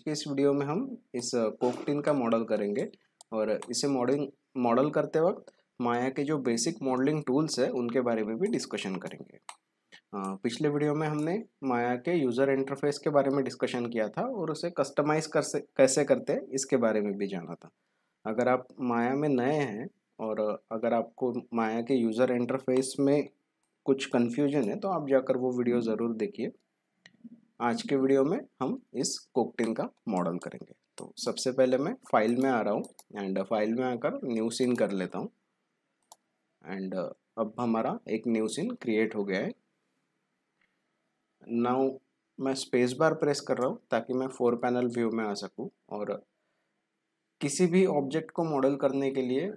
के इस वीडियो में हम इस कोकटिन का मॉडल करेंगे और इसे मॉडलिंग, मॉडल करते वक्त माया के जो बेसिक मॉडलिंग टूल्स है, उनके बारे में भी डिस्कशन करेंगे। पिछले वीडियो में हमने माया के यूज़र इंटरफेस के बारे में डिस्कशन किया था और उसे कस्टमाइज़ कर से, कैसे करते हैं, इसके बारे में भी जाना था। अगर आप माया में नए हैं और अगर आपको माया के यूज़र इंटरफेस में कुछ कन्फ्यूज़न है तो आप जाकर वो वीडियो ज़रूर देखिए। आज के वीडियो में हम इस कोकटिन का मॉडल करेंगे। तो सबसे पहले मैं फ़ाइल में आ रहा हूँ एंड फ़ाइल में आकर न्यू सीन कर लेता हूँ। एंड, अब हमारा एक न्यू सीन क्रिएट हो गया है। नाउ मैं स्पेस बार प्रेस कर रहा हूँ ताकि मैं फोर पैनल व्यू में आ सकूँ और किसी भी ऑब्जेक्ट को मॉडल करने के लिए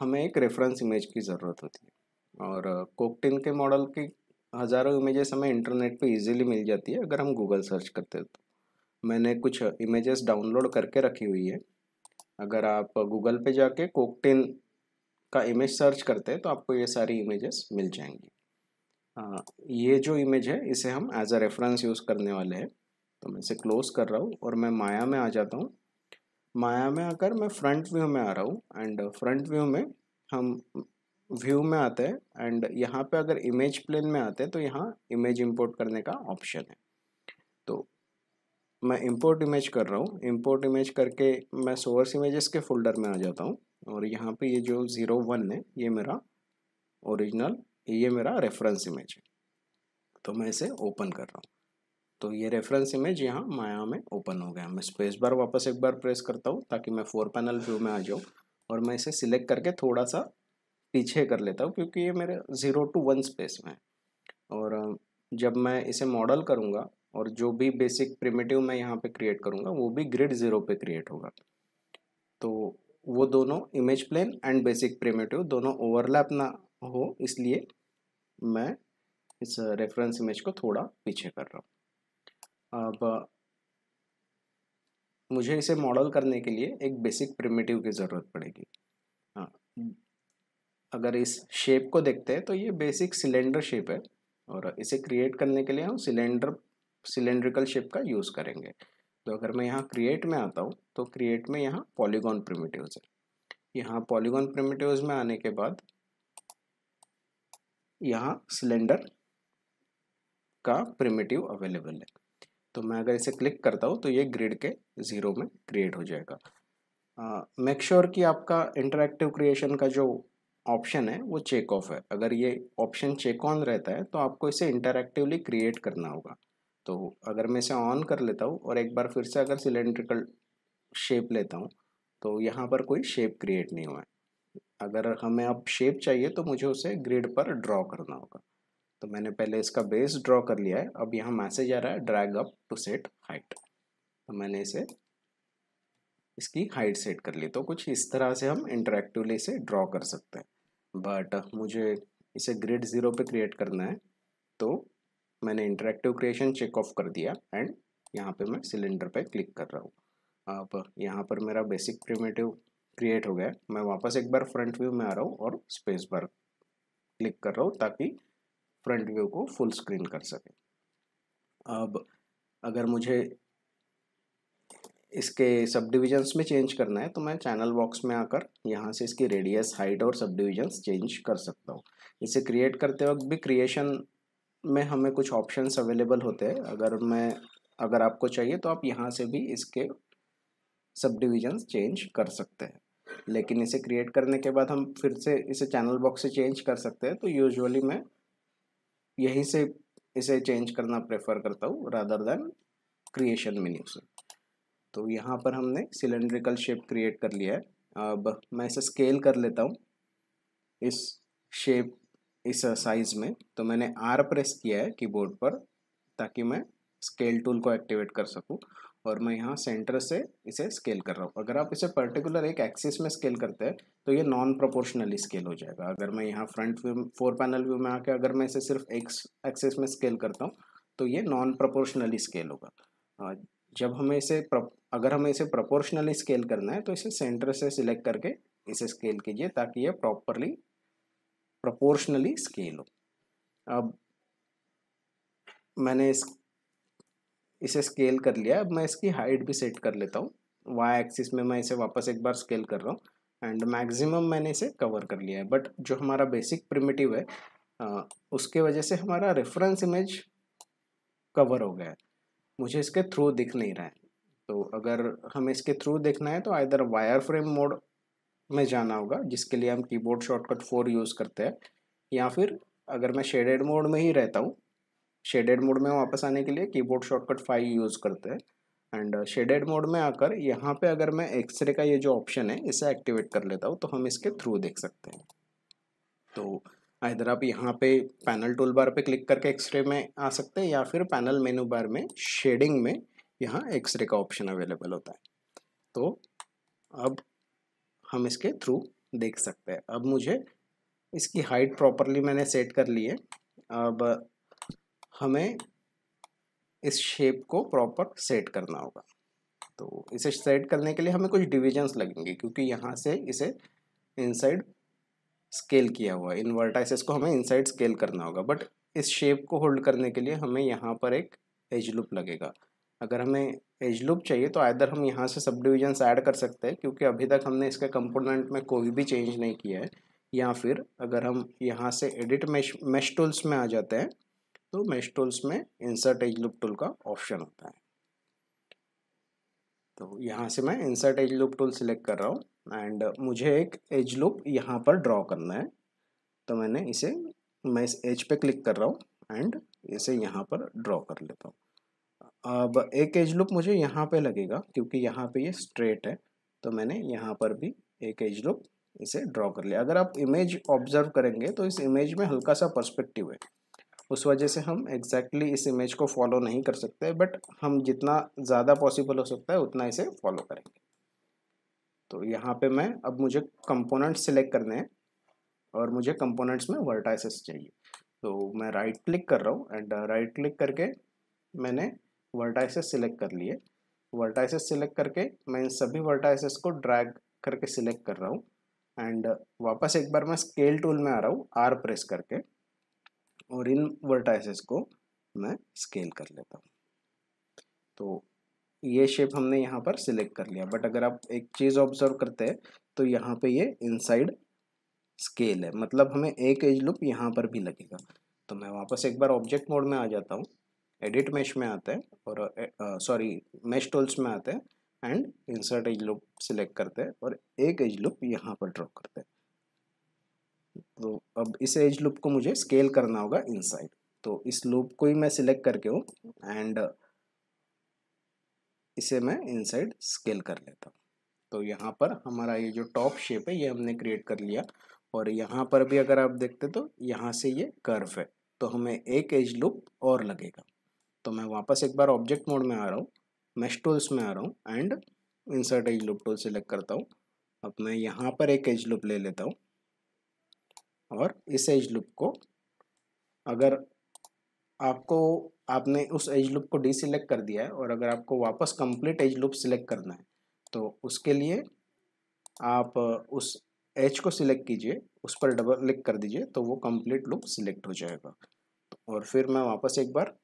हमें एक रेफरेंस इमेज की ज़रूरत होती है। और कोकटिन के मॉडल की हज़ारों इमेजेस हमें इंटरनेट पे इजीली मिल जाती है अगर हम गूगल सर्च करते हैं तो। मैंने कुछ इमेजेस डाउनलोड करके रखी हुई है। अगर आप गूगल पे जाके कोकटिन का इमेज सर्च करते हैं तो आपको ये सारी इमेजेस मिल जाएँगी। आ, ये जो इमेज है इसे हम एज अ रेफरेंस यूज़ करने वाले हैं। तो मैं इसे क्लोज कर रहा हूँ और मैं माया में आ जाता हूँ। माया में आकर मैं फ्रंट व्यू में आ रहा हूँ एंड फ्रंट व्यू में हम व्यू में आते हैं एंड यहाँ पे अगर इमेज प्लेन में आते हैं तो यहाँ इमेज इंपोर्ट करने का ऑप्शन है। तो मैं इंपोर्ट इमेज कर रहा हूँ। इंपोर्ट इमेज करके मैं सोर्स इमेजेस के फोल्डर में आ जाता हूँ और यहाँ पे ये जो ज़ीरो वन है, ये मेरा ओरिजिनल ये मेरा रेफरेंस इमेज है। तो मैं इसे ओपन कर रहा हूँ। तो ये रेफरेंस इमेज यहाँ माया में ओपन हो गया मैं स्पेस बार वापस एक बार प्रेस करता हूँ ताकि मैं फोर पैनल व्यू में आ जाऊँ और मैं इसे सिलेक्ट करके थोड़ा सा पीछे कर लेता हूँ, क्योंकि ये मेरे ज़ीरो टू वन स्पेस में है। और जब मैं इसे मॉडल करूँगा और जो भी बेसिक प्रिमिटिव मैं यहाँ पे क्रिएट करूँगा, वो भी ग्रिड ज़ीरो पे क्रिएट होगा। तो वो दोनों image plane and basic primitive दोनों ओवरलैप ना हो, इसलिए मैं इस रेफरेंस इमेज को थोड़ा पीछे कर रहा हूँ। अब, मुझे इसे मॉडल करने के लिए एक बेसिक प्रिमिटिव की ज़रूरत पड़ेगी। हाँ अगर इस शेप को देखते हैं तो ये बेसिक सिलेंडर शेप है और इसे क्रिएट करने के लिए हम सिलेंडर सिलेंड्रिकल शेप का यूज़ करेंगे। तो अगर मैं यहाँ क्रिएट में आता हूँ तो क्रिएट में यहाँ पॉलीगॉन प्रिमिटिव्स है। यहाँ पॉलीगॉन प्रिमिटिव्स में आने के बाद यहाँ सिलेंडर का प्रिमिटिव अवेलेबल है। तो मैं अगर इसे क्लिक करता हूँ तो ये ग्रिड के ज़ीरो में क्रिएट हो जाएगा। मेक श्योर sure कि आपका इंटरेक्टिव क्रिएशन का जो ऑप्शन है, वो चेक ऑफ़ है। अगर ये ऑप्शन चेक ऑन रहता है तो आपको इसे इंटरक्टिवली क्रिएट करना होगा। तो अगर मैं इसे ऑन कर लेता हूँ और एक बार फिर से अगर सिलेंड्रिकल शेप लेता हूँ तो यहाँ पर कोई शेप क्रिएट नहीं हुआ है। अगर हमें अब शेप चाहिए तो मुझे उसे ग्रिड पर ड्रॉ करना होगा। तो मैंने पहले इसका बेस ड्रॉ कर लिया है। अब यहाँ मैसेज आ रहा है drag up to set height तो मैंने इसे इसकी हाइट सेट कर ली। तो कुछ इस तरह से हम इंटरेक्टिवली इसे ड्रॉ कर सकते हैं। बट मुझे इसे ग्रिड ज़ीरो पे क्रिएट करना है। तो मैंने इंटरेक्टिव क्रिएशन चेक ऑफ़ कर दिया एंड यहाँ पे मैं सिलेंडर पे क्लिक कर रहा हूँ। अब यहाँ पर मेरा बेसिक प्रिमेटिव क्रिएट हो गया। मैं वापस एक बार फ्रंट व्यू में आ रहा हूँ और स्पेस बार क्लिक कर रहा हूँ ताकि फ्रंट व्यू को फुल स्क्रीन कर सके। अब अगर मुझे इसके सब डिविजन्स में चेंज करना है तो मैं चैनल बॉक्स में आकर यहाँ से इसकी रेडियस हाइट और सब डिविजन्स चेंज कर सकता हूँ। इसे क्रिएट करते वक्त भी क्रिएशन में हमें कुछ ऑप्शंस अवेलेबल होते हैं। अगर मैं, अगर आपको चाहिए तो आप यहाँ से भी इसके सब डिविजन्स चेंज कर सकते हैं। लेकिन इसे क्रिएट करने के बाद हम फिर से इसे चैनल बॉक्स से चेंज कर सकते हैं तो यूजुअली मैं यहीं से इसे चेंज करना प्रेफर करता हूँ रादर देन क्रिएशन मेन्यू से। तो यहाँ पर हमने सिलेंड्रिकल शेप क्रिएट कर लिया है। अब मैं इसे स्केल कर लेता हूँ इस शेप इस साइज़ में। तो मैंने आर प्रेस किया है कीबोर्ड पर ताकि मैं स्केल टूल को एक्टिवेट कर सकूँ और मैं यहाँ सेंटर से इसे स्केल कर रहा हूँ। अगर आप इसे पर्टिकुलर एक एक्सिस में स्केल करते हैं तो ये नॉन प्रोपोर्शनली स्केल हो जाएगा। अगर मैं यहाँ front view four panel view में आके अगर मैं इसे सिर्फ़ एक एक्सिस में स्केल करता हूँ तो ये नॉन प्रोपोर्शनली स्केल होगा जब हमें इसे अगर हमें इसे प्रोपोर्शनली स्केल करना है तो इसे सेंटर से सिलेक्ट करके इसे स्केल कीजिए ताकि ये प्रॉपरली प्रोपोर्शनली स्केल हो। अब मैंने इस इसे स्केल कर लिया। अब मैं इसकी हाइट भी सेट कर लेता हूँ। वाई एक्सिस में मैं इसे वापस एक बार स्केल कर रहा हूँ एंड मैक्सिमम मैंने इसे कवर कर लिया है। बट जो हमारा बेसिक प्रिमिटिव है आ, उसके वजह से हमारा रेफरेंस इमेज कवर हो गया है। मुझे इसके थ्रू दिख नहीं रहा है। तो अगर हमें इसके थ्रू देखना है तो इधर वायर फ्रेम मोड में जाना होगा, जिसके लिए हम कीबोर्ड शॉर्टकट फोर यूज़ करते हैं, या फिर अगर मैं शेडेड मोड में ही रहता हूँ शेडेड मोड में वापस आने के लिए कीबोर्ड शॉर्टकट फाइव यूज़ करते हैं एंड शेडेड मोड में आकर यहाँ पे अगर मैं एक्सरे का ये जो ऑप्शन है, इसे एक्टिवेट कर लेता हूँ तो हम इसके थ्रू देख सकते हैं। तो इधर आप यहाँ पे पैनल टूल बार पे क्लिक करके एक्सरे में आ सकते हैं, या फिर पैनल मेनू बार में शेडिंग में यहाँ एक्सरे का ऑप्शन अवेलेबल होता है। तो अब हम इसके थ्रू देख सकते हैं। अब मुझे इसकी हाइट प्रॉपरली मैंने सेट कर ली है। अब हमें इस शेप को प्रॉपर सेट करना होगा। तो इसे सेट करने के लिए हमें कुछ डिविजन्स लगेंगे, क्योंकि यहाँ से इसे इनसाइड स्केल किया हुआ है। इन को हमें इनसाइड स्केल करना होगा। बट इस शेप को होल्ड करने के लिए हमें यहाँ पर एक एज लूप लगेगा। अगर हमें एज लूप चाहिए तो आइदर हम यहाँ से सब डिविजन्स ऐड कर सकते हैं, क्योंकि अभी तक हमने इसके कंपोनेंट में कोई भी चेंज नहीं किया है। या फिर अगर हम यहाँ से एडिट मेश मेश टूल्स में आ जाते हैं तो मेश टूल्स में इंसर्ट एज लूप टूल का ऑप्शन होता है। तो यहाँ से मैं insert edge loop tool select कर रहा हूँ एंड मुझे एक एज लूप यहाँ पर ड्रॉ करना है। तो मैंने इसे, मैं इस एज पे क्लिक कर रहा हूँ एंड इसे यहाँ पर ड्रॉ कर लेता हूँ। अब एक एज लूप मुझे यहाँ पे लगेगा, क्योंकि यहाँ पे ये स्ट्रेट है तो मैंने यहाँ पर भी एक एज लूप इसे ड्रॉ कर लिया। अगर आप इमेज ऑब्ज़र्व करेंगे तो इस इमेज में हल्का सा पर्सपेक्टिव है। उस वजह से हम एग्जैक्टली exactly इस इमेज को फॉलो नहीं कर सकते बट हम जितना ज़्यादा पॉसिबल हो सकता है, उतना इसे फॉलो करेंगे। तो यहाँ पे मैं, अब मुझे कंपोनेंट्स सिलेक्ट करने हैं, और मुझे कंपोनेंट्स में वर्टाइसेस चाहिए। तो मैं राइट क्लिक कर रहा हूँ एंड राइट क्लिक करके मैंने वर्टाइसेस सिलेक्ट कर लिए। वर्टाइसेस सिलेक्ट करके मैं इन सभी वर्टाइसेस को ड्रैग करके सिलेक्ट कर रहा हूँ। एंड वापस एक बार मैं स्केल टूल में आ रहा हूँ आर प्रेस करके। और इन वर्टाइसेस को मैं स्केल कर लेता हूँ। तो ये शेप हमने यहाँ पर सिलेक्ट कर लिया। बट अगर आप एक चीज़ ऑब्ज़र्व करते हैं तो यहाँ पे ये इनसाइड स्केल है। मतलब हमें एक एज लुप यहाँ पर भी लगेगा। तो मैं वापस एक बार ऑब्जेक्ट मोड में आ जाता हूँ। एडिट मैश में आता है और सॉरी मैश टूल्स में आते हैं and insert edge loop select करते हैं और एक एज लुप यहाँ पर ड्रॉ करते हैं। तो अब इस एज लूप को मुझे स्केल करना होगा इनसाइड तो इस लूप को ही मैं सिलेक्ट करके हूँ एंड इसे मैं इनसाइड स्केल कर लेता हूँ। तो यहाँ पर हमारा ये जो टॉप शेप है, ये हमने क्रिएट कर लिया और यहाँ पर भी अगर आप देखते तो यहाँ से ये कर्व है। तो हमें एक एज लूप और लगेगा। तो मैं वापस एक बार ऑब्जेक्ट मोड में आ रहा हूँ मेश टूल्स में आ रहा हूँ and insert edge loop tool select करता हूँ। अब मैं यहाँ पर एक एज लूप ले लेता हूँ, और इस एज लुप को अगर आपको, आपने उस एज लुप को डिसलेक्ट कर दिया है, और अगर आपको वापस कंप्लीट एज लुप सिलेक्ट करना है तो उसके लिए आप उस एज को सिलेक्ट कीजिए, उस पर डबल क्लिक कर दीजिए तो वो कंप्लीट लुप सिलेक्ट हो जाएगा। और फिर मैं वापस एक बार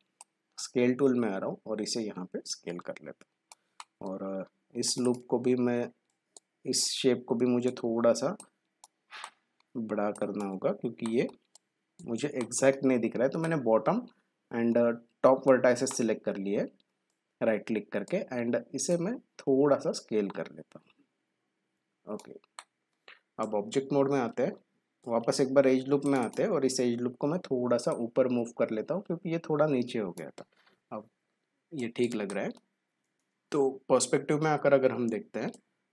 स्केल टूल में आ रहा हूँ और इसे यहाँ पे स्केल कर लेता हूँ। और इस लुप को भी मैं, इस शेप को भी मुझे थोड़ा सा बड़ा करना होगा क्योंकि ये मुझे एग्जैक्ट नहीं दिख रहा है। तो मैंने bottom and top vertices select कर लिए राइट क्लिक करके एंड इसे मैं थोड़ा सा स्केल कर लेता हूँ। ओके अब ऑब्जेक्ट मोड में आते हैं। वापस एक बार एज लुप में आते हैं और इस एज लुप को मैं थोड़ा सा ऊपर मूव कर लेता हूँ क्योंकि ये थोड़ा नीचे हो गया था। अब ये ठीक लग रहा है। तो पर्सपेक्टिव में आकर अगर हम देखते हैं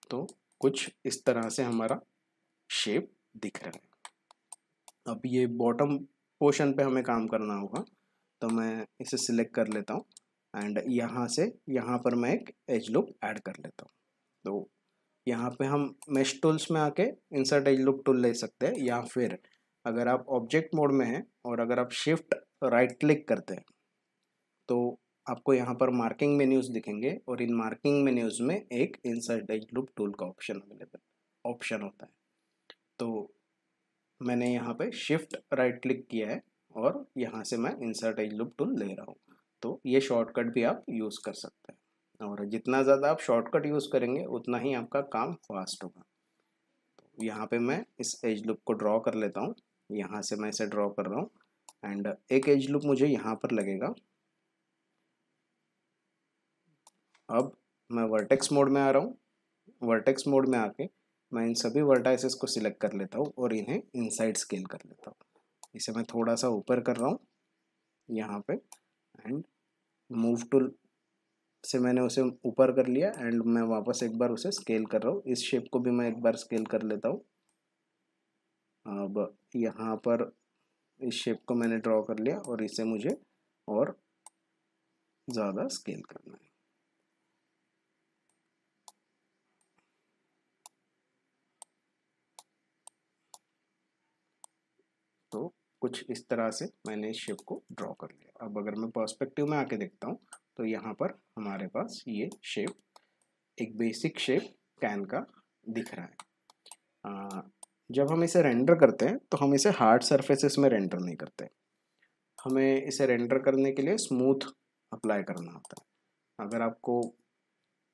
तो कुछ इस तरह से हमारा शेप दिख रहा है। अब ये बॉटम पोर्शन पे हमें काम करना होगा तो मैं इसे सिलेक्ट कर लेता हूँ एंड यहाँ से, यहाँ पर मैं एक एज लुक ऐड कर लेता हूँ। तो यहाँ पे हम मेश टूल्स में आके इंसर्ट एज लुक टूल ले सकते हैं, या फिर अगर आप ऑब्जेक्ट मोड में हैं और अगर आप शिफ्ट राइट क्लिक करते हैं तो आपको यहाँ पर मार्किंग मेन्यूज दिखेंगे और इन मार्किंग मेन्यूज में एक इंसर्ट एज लुक टूल का ऑप्शन अवेलेबल ऑप्शन होता है। तो मैंने यहाँ पे शिफ्ट राइट क्लिक किया है और यहाँ से मैं इंसर्ट एज लुप टूल ले रहा हूँ। तो ये शॉर्टकट भी आप यूज़ कर सकते हैं। और जितना ज़्यादा आप शॉर्टकट यूज़ करेंगे, उतना ही आपका काम फास्ट होगा। तो यहाँ पे मैं इस एज लुप को ड्रॉ कर लेता हूँ। यहाँ से मैं इसे ड्रॉ कर रहा हूँ। एंड एक एज लुप मुझे यहाँ पर लगेगा। अब मैं वर्टेक्स मोड में आ रहा हूँ। वर्टेक्स मोड में आके मैं इन सभी वर्टाइसेस को सिलेक्ट कर लेता हूँ और इन्हें इनसाइड स्केल कर लेता हूँ। इसे मैं थोड़ा सा ऊपर कर रहा हूँ। यहाँ पे एंड मूव टूल से मैंने उसे ऊपर कर लिया एंड मैं वापस एक बार उसे स्केल कर रहा हूँ। इस शेप को भी मैं एक बार स्केल कर लेता हूँ। अब यहाँ पर इस शेप को मैंने ड्रॉ कर लिया और इसे मुझे और ज़्यादा स्केल करना है। तो कुछ इस तरह से मैंने इस शेप को ड्रॉ कर लिया। अब अगर मैं पर्सपेक्टिव में आके देखता हूँ तो यहाँ पर हमारे पास ये शेप एक बेसिक शेप कैन का दिख रहा है। आ, जब हम इसे रेंडर करते हैं तो हम इसे हार्ड सरफेसेस में रेंडर नहीं करते। हमें इसे रेंडर करने के लिए स्मूथ अप्लाई करना होता है। अगर आपको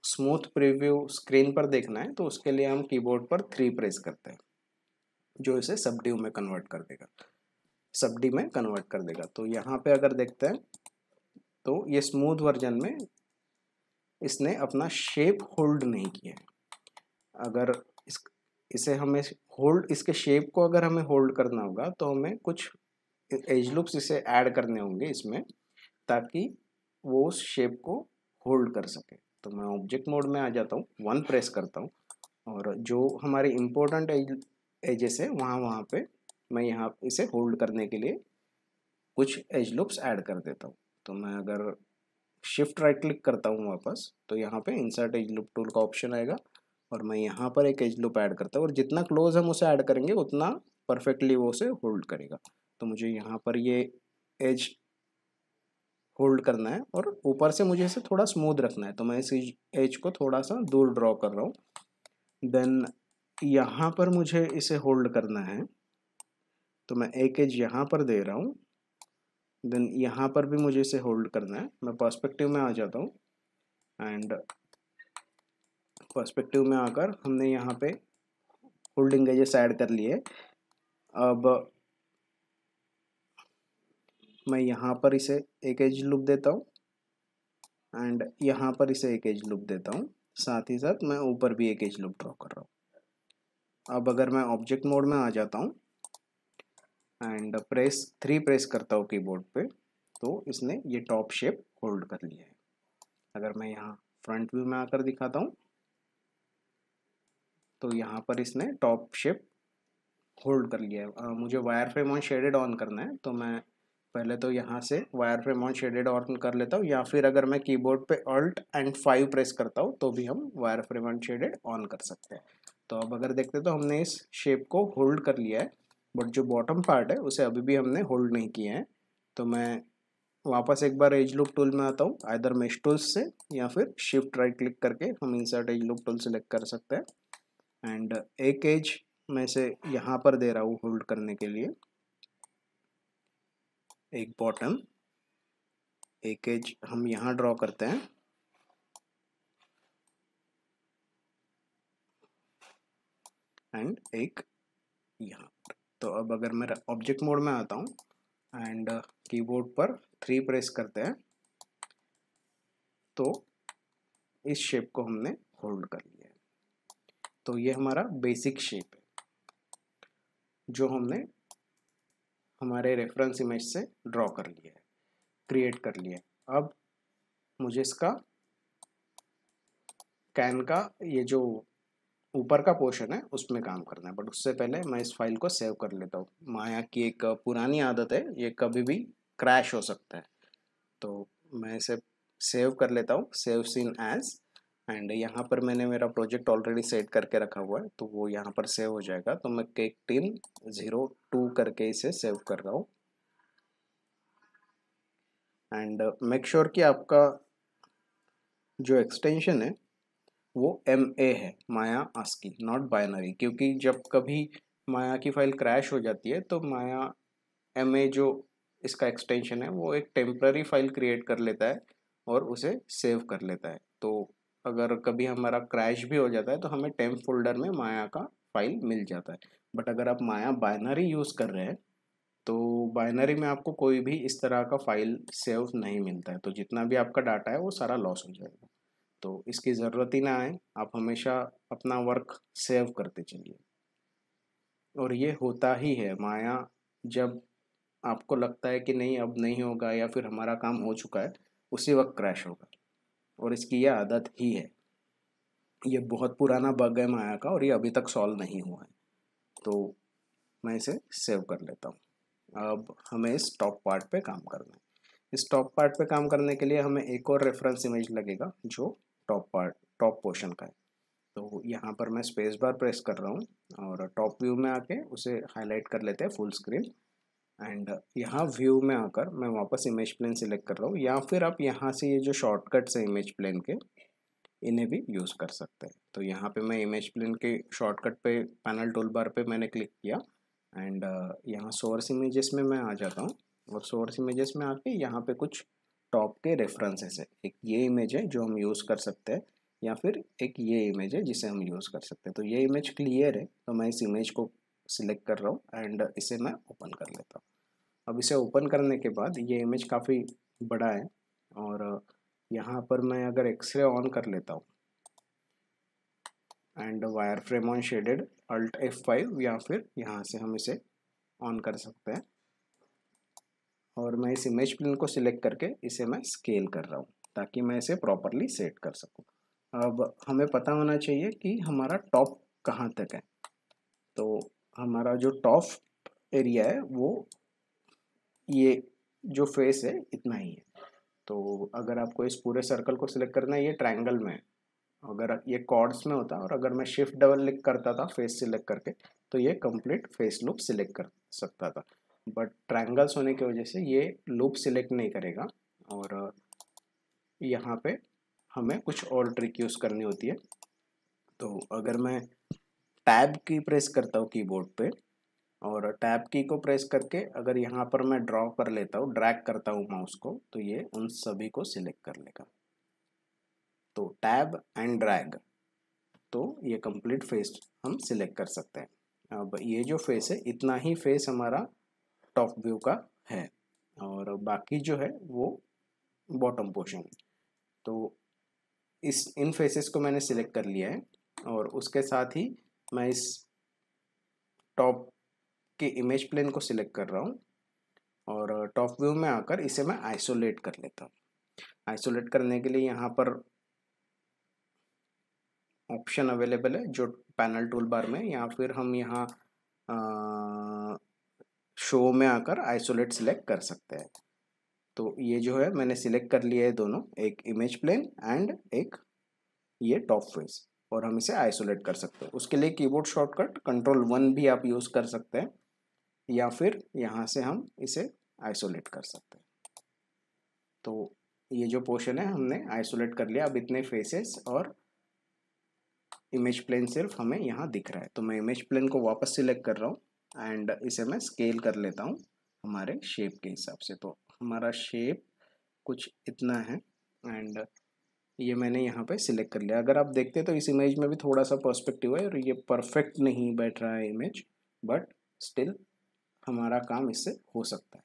स्मूथ प्रीव्यू स्क्रीन पर देखना है तो उसके लिए हम कीबोर्ड पर थ्री प्रेस करते हैं जो इसे सबड्यू में कन्वर्ट कर देगा। सबडी में कन्वर्ट कर देगा। तो यहाँ पे अगर देखते हैं तो ये स्मूथ वर्जन में इसने अपना शेप होल्ड नहीं किया अगर इस, इसे हमें होल्ड इसके शेप को अगर हमें होल्ड करना होगा तो हमें कुछ एज लुप्स इसे ऐड करने होंगे इसमें, ताकि वो उस शेप को होल्ड कर सके। तो मैं ऑब्जेक्ट मोड में आ जाता हूँ वन प्रेस करता हूँ, और जो हमारे इम्पोर्टेंट एज एजेस है, वहाँ वहाँ पे मैं यहाँ इसे होल्ड करने के लिए कुछ एज लुप्स ऐड कर देता हूँ। तो मैं अगर शिफ्ट राइट क्लिक करता हूँ वापस तो यहाँ पे इंसर्ट एज लुप टूल का ऑप्शन आएगा और मैं यहाँ पर एक एज लुप ऐड करता हूँ और जितना क्लोज हम उसे ऐड करेंगे, उतना परफेक्टली वो उसे होल्ड करेगा। तो मुझे यहाँ पर ये एज होल्ड करना है और ऊपर से मुझे इसे थोड़ा स्मूथ रखना है। तो मैं इस एज को थोड़ा सा दूर ड्रॉ कर रहा हूँ। देन यहाँ पर मुझे इसे होल्ड करना है। तो मैं एक एज यहाँ पर दे रहा हूँ। देन यहाँ पर भी मुझे इसे होल्ड करना है। मैं पर्सपेक्टिव में आ जाता हूँ। एंड पर्सपेक्टिव में आकर हमने यहाँ पे होल्डिंग एजेस ऐड कर लिए। अब मैं यहाँ पर इसे एक एज लुक देता हूँ। एंड यहाँ पर इसे एक एज लुक देता हूँ। साथ ही साथ मैं ऊपर भी एक एज लुक ड्रॉ कर रहा हूँ। अब अगर मैं ऑब्जेक्ट मोड में आ जाता हूँ एंड प्रेस थ्री प्रेस करता हूँ कीबोर्ड पे तो इसने ये टॉप शेप होल्ड कर लिया है। अगर मैं यहाँ फ्रंट व्यू में आकर दिखाता हूँ तो यहाँ पर इसने टॉप शेप होल्ड कर लिया है। मुझे wire frame on shaded on करना है तो मैं पहले तो यहाँ से wire frame on shaded on कर लेता हूँ, या फिर अगर मैं कीबोर्ड पे अल्ट एंड फाइव प्रेस करता हूँ तो भी हम wire frame on shaded on कर सकते हैं। तो अब अगर देखते तो हमने इस शेप को होल्ड कर लिया है। बट जो बॉटम पार्ट है, उसे अभी भी हमने होल्ड नहीं किए हैं। तो मैं वापस एक बार एज लुप टूल में आता हूँ आइधर मेश टूल्स से या फिर शिफ्ट राइट क्लिक करके हम insert edge loop tool select कर सकते हैं। एंड एक एज मैं इसे यहाँ पर दे रहा हूँ होल्ड करने के लिए। एक बॉटम एक एज हम यहाँ ड्रॉ करते हैं। एंड एक यहाँ। तो अब अगर मैं ऑब्जेक्ट मोड में आता हूँ एंड कीबोर्ड पर थ्री प्रेस करते हैं तो इस शेप को हमने होल्ड कर लिया है। तो ये हमारा बेसिक शेप है, जो हमने हमारे रेफरेंस इमेज से ड्रॉ कर लिया है क्रिएट कर लिया है। अब मुझे इसका कैन का ये जो ऊपर का पोर्शन है, उसमें काम करना है। बट उससे पहले मैं इस फ़ाइल को सेव कर लेता हूँ। माया की एक पुरानी आदत है, ये कभी भी क्रैश हो सकता है। तो मैं इसे सेव कर लेता हूँ, सेव सीन एज, एंड यहाँ पर मैंने मेरा प्रोजेक्ट ऑलरेडी सेट करके रखा हुआ है तो वो यहाँ पर सेव हो जाएगा। तो मैं केक टीन ज़ीरो टू करके इसे सेव कर रहा हूँ। एंड मेक श्योर कि आपका जो एक्सटेंशन है वो एम ए है, माया आस्की नॉट बाइनरी क्योंकि जब कभी माया की फ़ाइल क्रैश हो जाती है तो माया एम ए जो इसका एक्सटेंशन है, वो एक टेम्प्ररी फ़ाइल क्रिएट कर लेता है और उसे सेव कर लेता है। तो अगर कभी हमारा क्रैश भी हो जाता है तो हमें टेम्प फोल्डर में माया का फ़ाइल मिल जाता है। बट अगर आप माया बाइनरी यूज़ कर रहे हैं तो बाइनरी में आपको कोई भी इस तरह का फ़ाइल सेव नहीं मिलता है। तो जितना भी आपका डाटा है, वो सारा लॉस हो जाएगा। तो इसकी ज़रूरत ही ना आए। आप हमेशा अपना वर्क सेव करते चलिए। और ये होता ही है, माया जब आपको लगता है कि नहीं, अब नहीं होगा या फिर हमारा काम हो चुका है, उसी वक्त क्रैश होगा। और इसकी यह आदत ही है। ये बहुत पुराना बग है माया का और ये अभी तक सॉल्व नहीं हुआ है। तो मैं इसे सेव कर लेता हूँ। अब हमें इस टॉप पार्ट पे काम करना है। इस टॉप पार्ट पे काम करने के लिए हमें एक और रेफरेंस इमेज लगेगा, जो टॉप पार्ट टॉप पोर्शन का है। तो यहाँ पर मैं स्पेस बार प्रेस कर रहा हूँ और टॉप व्यू में आके उसे हाईलाइट कर लेते हैं फुल स्क्रीन एंड यहाँ व्यू में आकर मैं वापस इमेज प्लेन सिलेक्ट कर रहा हूँ या फिर आप यहाँ से ये जो शॉर्टकट्स हैं इमेज प्लेन के, इन्हें भी यूज़ कर सकते हैं। तो यहाँ पे मैं इमेज प्लेन के शॉर्टकट पे पैनल टूल बार पे मैंने क्लिक किया एंड यहाँ सोर्स इमेजेस में मैं आ जाता हूँ। और सोर्स इमेजेस में आके यहाँ पे कुछ टॉप के रेफरेंसेस है। एक ये इमेज है जो हम यूज़ कर सकते हैं, या फिर एक ये इमेज है जिसे हम यूज़ कर सकते हैं। तो ये इमेज क्लियर है तो मैं इस इमेज को सिलेक्ट कर रहा हूँ एंड इसे मैं ओपन कर लेता हूँ। अब इसे ओपन करने के बाद ये इमेज काफ़ी बड़ा है और यहाँ पर मैं अगर एक्सरे ऑन कर लेता हूँ and wire frame on shaded alt F five या फिर यहाँ से हम इसे ऑन कर सकते हैं। और मैं इस इमेज प्लेन को सिलेक्ट करके इसे मैं स्केल कर रहा हूँ, ताकि मैं इसे प्रॉपरली सेट कर सकूँ। अब हमें पता होना चाहिए कि हमारा टॉप कहाँ तक है। तो हमारा जो टॉप एरिया है, वो ये जो फेस है, इतना ही है। तो अगर आपको इस पूरे सर्कल को सिलेक्ट करना है, ये ट्रायंगल में है। अगर ये कॉर्ड्स में होता और अगर मैं शिफ्ट डबल लिक करता था फेस सिलेक्ट करके तो ये कंप्लीट फेस लुक सिलेक्ट कर सकता था। बट ट्रायंगल्स होने की वजह से ये लूप सिलेक्ट नहीं करेगा। और यहाँ पे हमें कुछ और ट्रिक यूज़ करनी होती है। तो अगर मैं टैब की प्रेस करता हूँ कीबोर्ड पे और टैब की को प्रेस करके अगर यहाँ पर मैं ड्रॉ कर लेता हूँ ड्रैग करता हूँ माउस को तो ये उन सभी को सिलेक्ट कर लेगा। तो टैब एंड ड्रैग तो ये कंप्लीट फेस हम सिलेक्ट कर सकते हैं। अब ये जो फेस है, इतना ही फेस हमारा टॉप व्यू का है। और बाकी जो है वो बॉटम पोर्शन तो इस इन फेसेस को मैंने सिलेक्ट कर लिया है और उसके साथ ही मैं इस टॉप के इमेज प्लेन को सिलेक्ट कर रहा हूँ और टॉप व्यू में आकर इसे मैं आइसोलेट कर लेता हूँ। आइसोलेट करने के लिए यहाँ पर ऑप्शन अवेलेबल है जो पैनल टूल बार में या फिर हम यहाँ शो में आकर आइसोलेट सिलेक्ट कर सकते हैं। तो ये जो है, मैंने सिलेक्ट कर लिया है दोनों, एक इमेज प्लेन एंड एक ये टॉप फेस और हम इसे आइसोलेट कर सकते हैं। उसके लिए कीबोर्ड शॉर्टकट कंट्रोल वन भी आप यूज़ कर सकते हैं, या फिर यहाँ से हम इसे आइसोलेट कर सकते हैं। तो ये जो पोर्शन है, हमने आइसोलेट कर लिया। अब इतने फेसेस और इमेज प्लेन सिर्फ़ हमें यहाँ दिख रहा है। तो मैं इमेज प्लेन को वापस सिलेक्ट कर रहा हूँ। एंड इसे मैं स्केल कर लेता हूँ हमारे शेप के हिसाब से। तो हमारा शेप कुछ इतना है एंड ये मैंने यहाँ पे सिलेक्ट कर लिया। अगर आप देखते हैं तो इस इमेज में भी थोड़ा सा पर्सपेक्टिव है और ये परफेक्ट नहीं बैठ रहा है इमेज बट स्टिल हमारा काम इससे हो सकता है।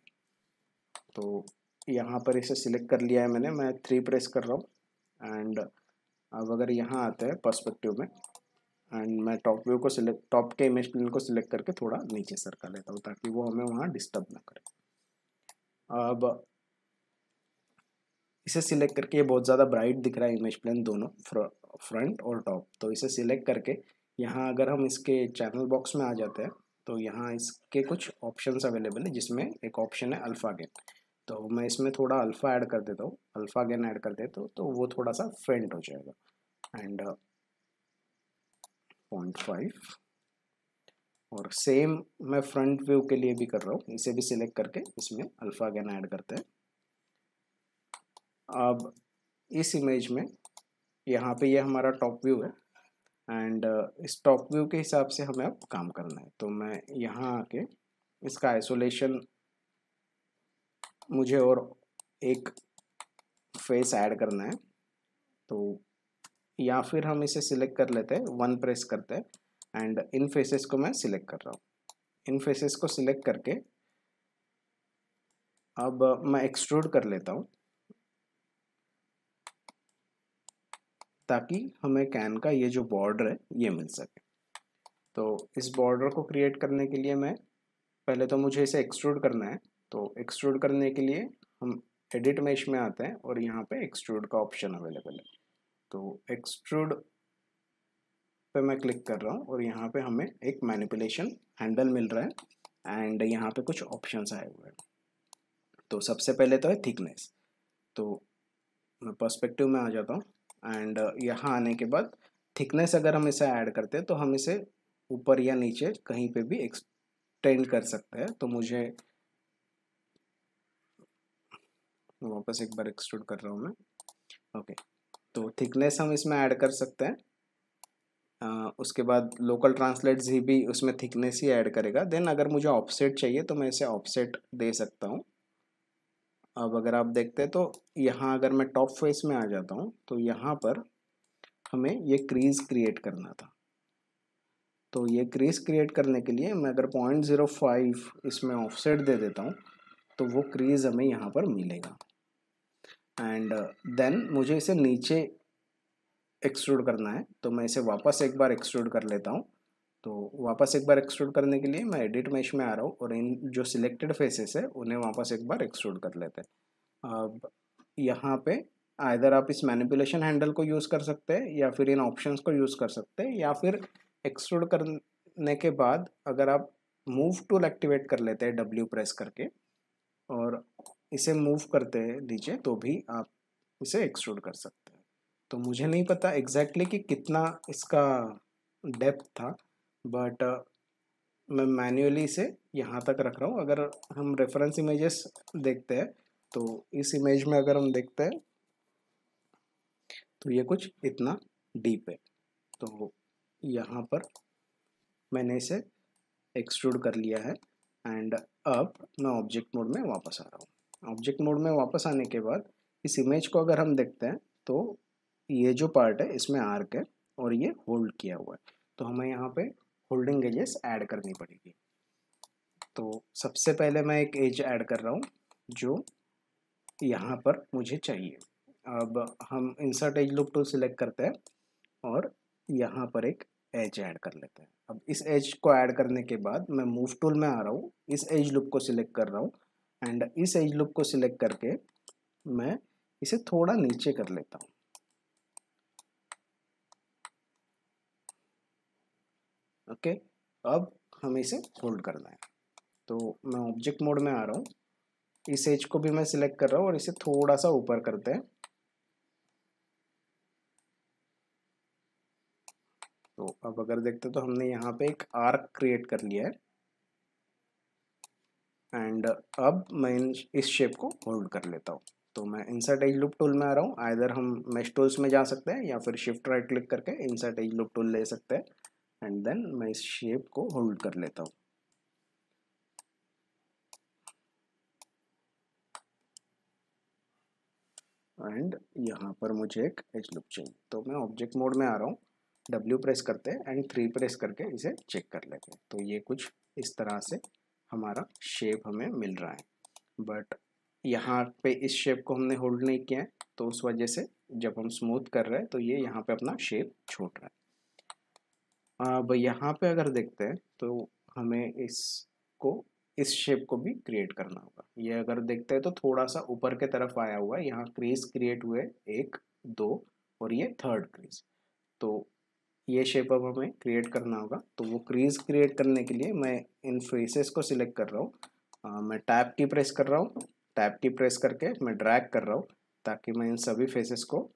तो यहाँ पर इसे सिलेक्ट कर लिया है मैंने। मैं थ्री प्रेस कर रहा हूँ एंड अब अगर यहाँ आते हैं पर्सपेक्टिव में एंड मैं टॉप व्यू को सिलेक्ट टॉप के इमेज प्लेन को सिलेक्ट करके थोड़ा नीचे सरका लेता हूँ ताकि वो हमें वहाँ डिस्टर्ब ना करे। अब इसे सिलेक्ट करके ये बहुत ज़्यादा ब्राइट दिख रहा है इमेज प्लेन दोनों फ्र, फ्रंट और टॉप तो इसे सिलेक्ट करके यहाँ अगर हम इसके चैनल बॉक्स में आ जाते हैं तो यहाँ इसके कुछ ऑप्शंस अवेलेबल है जिसमें एक ऑप्शन है अल्फ़ा गेन तो मैं इसमें थोड़ा अल्फ़ा ऐड कर देता हूँ अल्फ़ा गेन ऐड कर देता हूँ तो वो थोड़ा सा फेंट हो जाएगा। एंड पॉइंट फाइव और सेम मैं फ्रंट व्यू के लिए भी कर रहा हूँ। इसे भी सिलेक्ट करके इसमें अल्फ़ा गेन ऐड करते हैं। अब इस इमेज में यहाँ पे ये यह हमारा टॉप व्यू है। एंड uh, इस टॉप व्यू के हिसाब से हमें अब काम करना है। तो मैं यहाँ आके इसका आइसोलेशन मुझे और एक फेस ऐड करना है। तो या फिर हम इसे सिलेक्ट कर लेते हैं वन प्रेस करते हैं एंड इन फेसेस को मैं सिलेक्ट कर रहा हूँ। इन फेसेस को सिलेक्ट करके अब मैं एक्सट्रूड कर लेता हूँ, ताकि हमें कैन का ये जो बॉर्डर है, ये मिल सके। तो इस बॉर्डर को क्रिएट करने के लिए मैं, पहले तो मुझे इसे एक्सट्रूड करना है तो एक्सट्रूड करने के लिए हम एडिट मेश में आते हैं, और यहाँ पे एक्सट्रूड का ऑप्शन अवेलेबल है। तो एक्सट्रूड पे मैं क्लिक कर रहा हूँ और यहाँ पे हमें एक मैनिपुलेशन हैंडल मिल रहा है एंड यहाँ पे कुछ ऑप्शंस आए हुए हैं। तो सबसे पहले तो है थिकनेस तो मैं पर्सपेक्टिव में आ जाता हूँ एंड यहाँ आने के बाद थिकनेस अगर हम इसे ऐड करते हैं तो हम इसे ऊपर या नीचे कहीं पे भी एक्सटेंड कर सकते हैं। तो मुझे वापस एक बार एक्सट्रूड कर रहा हूँ मैं। ओके तो थिकनेस हम इसमें ऐड कर सकते हैं। uh, उसके बाद लोकल ट्रांसलेट जी भी उसमें थिकनेस ही ऐड करेगा। देन अगर मुझे ऑफसेट चाहिए तो मैं इसे ऑफसेट दे सकता हूँ। अब अगर आप देखते हैं तो यहाँ अगर मैं टॉप फेस में आ जाता हूँ तो यहाँ पर हमें ये क्रीज क्रिएट करना था। तो ये क्रीज क्रिएट करने के लिए मैं अगर पॉइंट ज़ीरो फाइव इसमें ऑफसेट दे देता हूँ तो वो क्रीज हमें यहाँ पर मिलेगा। एंड देन uh, मुझे इसे नीचे एक्सट्रूड करना है। तो मैं इसे वापस एक बार एक्सट्रूड कर लेता हूँ। तो वापस एक बार एक्सट्रूड करने के लिए मैं एडिट मैश में आ रहा हूँ और इन जो सिलेक्टेड फेसेस है उन्हें वापस एक बार एक्सट्रूड कर लेते हैं। अब यहाँ पे आइधर आप इस मैनिपुलेशन हैंडल को यूज़ कर सकते हैं या फिर इन ऑप्शंस को यूज़ कर सकते हैं या फिर एक्सट्रूड करने के बाद अगर आप मूव टूल एक्टिवेट कर लेते हैं डब्ल्यू प्रेस करके और इसे मूव करते हैं नीचे तो भी आप इसे एक्सट्रूड कर सकते हैं। तो मुझे नहीं पता एग्जैक्टली exactly कि कितना इसका डेप्थ था बट uh, मैं मैन्युअली इसे यहाँ तक रख रहा हूँ। अगर हम रेफरेंस इमेजेस देखते हैं तो इस इमेज में अगर हम देखते हैं तो ये कुछ इतना डीप है। तो यहाँ पर मैंने इसे एक्सट्रूड कर लिया है एंड अब मैं ऑब्जेक्ट मोड में वापस आ रहा हूँ। ऑब्जेक्ट मोड में वापस आने के बाद, इस इमेज को अगर हम देखते हैं तो ये जो पार्ट है, इसमें आर्क है और ये होल्ड किया हुआ है। तो हमें यहाँ पे होल्डिंग एजेस ऐड करनी पड़ेगी। तो सबसे पहले मैं एक एज ऐड कर रहा हूँ, जो यहाँ पर मुझे चाहिए। अब हम insert edge loop tool select करते हैं और यहाँ पर एक एज ऐड कर लेते हैं। अब इस एज को ऐड करने के बाद मैं मूव टूल में आ रहा हूँ। इस एज लुक को सिलेक्ट कर रहा हूँ। एंड इस एज लुक को सिलेक्ट करके मैं इसे थोड़ा नीचे कर लेता हूँ। ओके okay, अब हमें इसे होल्ड करना है। तो मैं ऑब्जेक्ट मोड में आ रहा हूँ। इस एज को भी मैं सिलेक्ट कर रहा हूँ और इसे थोड़ा सा ऊपर करते हैं। तो अब अगर देखते तो हमने यहाँ पे एक आर्क क्रिएट कर लिया है। एंड अब मैं इस शेप को होल्ड कर लेता हूँ। तो मैं इंसर्ट एज लुप टूल में आ रहा हूँ। आइधर हम मेश टूल्स में जा सकते हैं या फिर शिफ्ट राइट क्लिक करके इंसर्ट एज लुप टूल ले सकते हैं। एंड देन मैं इस शेप को होल्ड कर लेता हूँ। एंड यहाँ पर मुझे एक एच लुक चाहिए। तो मैं ऑब्जेक्ट मोड में आ रहा हूँ। डब्ल्यू प्रेस करते हैं एंड थ्री प्रेस करके इसे चेक कर लेते हैं। तो ये कुछ इस तरह से हमारा शेप हमें मिल रहा है। बट यहाँ पे इस शेप को हमने होल्ड नहीं किया है तो उस वजह से जब हम स्मूथ कर रहे हैं तो ये यहाँ पे अपना शेप छोड़ रहा है। अब यहाँ पे अगर देखते हैं तो हमें इसको, इस शेप को भी क्रिएट करना होगा। ये अगर देखते हैं तो थोड़ा सा ऊपर के तरफ़ आया हुआ है। यहाँ क्रीज क्रिएट हुए एक, दो और ये थर्ड क्रीज तो ये शेप अब हमें क्रिएट करना होगा। तो वो क्रीज क्रिएट करने के लिए मैं इन फेसेस को सिलेक्ट कर रहा हूँ। मैं टैप की प्रेस कर रहा हूँ। टैप की प्रेस करके मैं ड्रैग कर रहा हूँ ताकि मैं इन सभी फेसेस को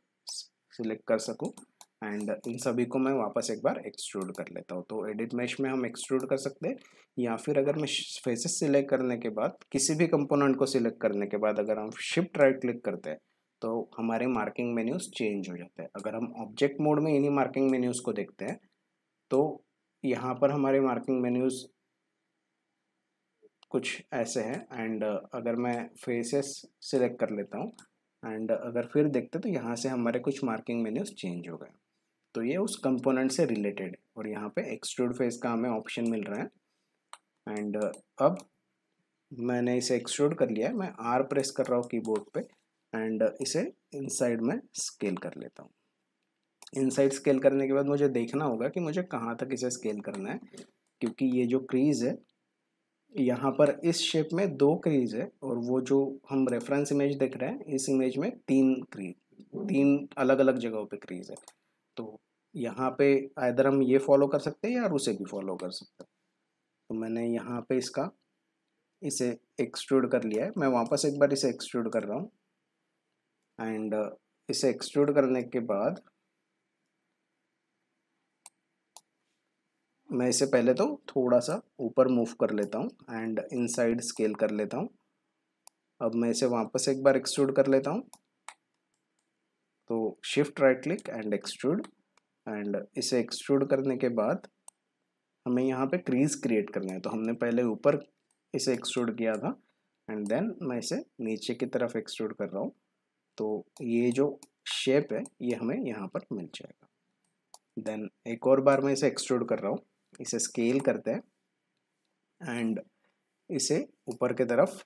सिलेक्ट कर सकूँ एंड इन सभी को मैं वापस एक बार एक्सट्रूड कर लेता हूँ। तो एडिट मैश में हम एक्सट्रूड कर सकते हैं या फिर अगर मैं फेसेस सिलेक्ट करने के बाद किसी भी कंपोनेंट को सिलेक्ट करने के बाद अगर हम शिफ्ट राइट क्लिक करते हैं तो हमारे मार्किंग मेन्यूज चेंज हो जाते हैं। अगर हम ऑब्जेक्ट मोड में इन्हीं मार्किंग मेन्यूज को देखते हैं तो यहाँ पर हमारे मार्किंग मेन्यूज कुछ ऐसे हैं। एंड अगर मैं फेसेस सिलेक्ट कर लेता हूँ एंड अगर फिर देखते तो यहाँ से हमारे कुछ मार्किंग मेन्यूज चेंज हो गए तो ये उस कंपोनेंट से रिलेटेड और यहाँ पे एक्सट्रूड फेस का हमें ऑप्शन मिल रहा है। एंड अब मैंने इसे एक्सट्रूड कर लिया है। मैं आर प्रेस कर रहा हूँ कीबोर्ड पे। एंड इसे इनसाइड में स्केल कर लेता हूँ। इनसाइड स्केल करने के बाद मुझे देखना होगा कि मुझे कहाँ तक इसे स्केल करना है, क्योंकि ये जो क्रीज है, यहाँ पर इस शेप में दो क्रीज है और वो जो हम रेफरेंस इमेज देख रहे हैं, इस इमेज में तीन क्रीज तीन अलग अलग जगहों पे क्रीज है। तो यहाँ पे इधर हम ये फॉलो कर सकते हैं या उसे भी फॉलो कर सकते हैं। तो मैंने यहाँ पे इसका, इसे एक्सट्रूड कर लिया है। मैं वापस एक बार इसे एक्सट्रूड कर रहा हूँ। एंड इसे एक्सट्रूड करने के बाद मैं इसे पहले तो थोड़ा सा ऊपर मूव कर लेता हूँ एंड इनसाइड स्केल कर लेता हूँ। अब मैं इसे वापस एक बार एक्सट्रूड कर लेता हूँ। तो shift right click and extrude and इसे एक्सट्रूड करने के बाद हमें यहाँ पे क्रीज क्रिएट करना है। तो हमने पहले ऊपर इसे एक्सट्रूड किया था एंड देन मैं इसे नीचे की तरफ़ एक्सट्रूड कर रहा हूँ। तो ये जो शेप है, ये हमें यहाँ पर मिल जाएगा। देन एक और बार मैं इसे एक्सट्रूड कर रहा हूँ। इसे स्केल करते हैं एंड इसे ऊपर के तरफ़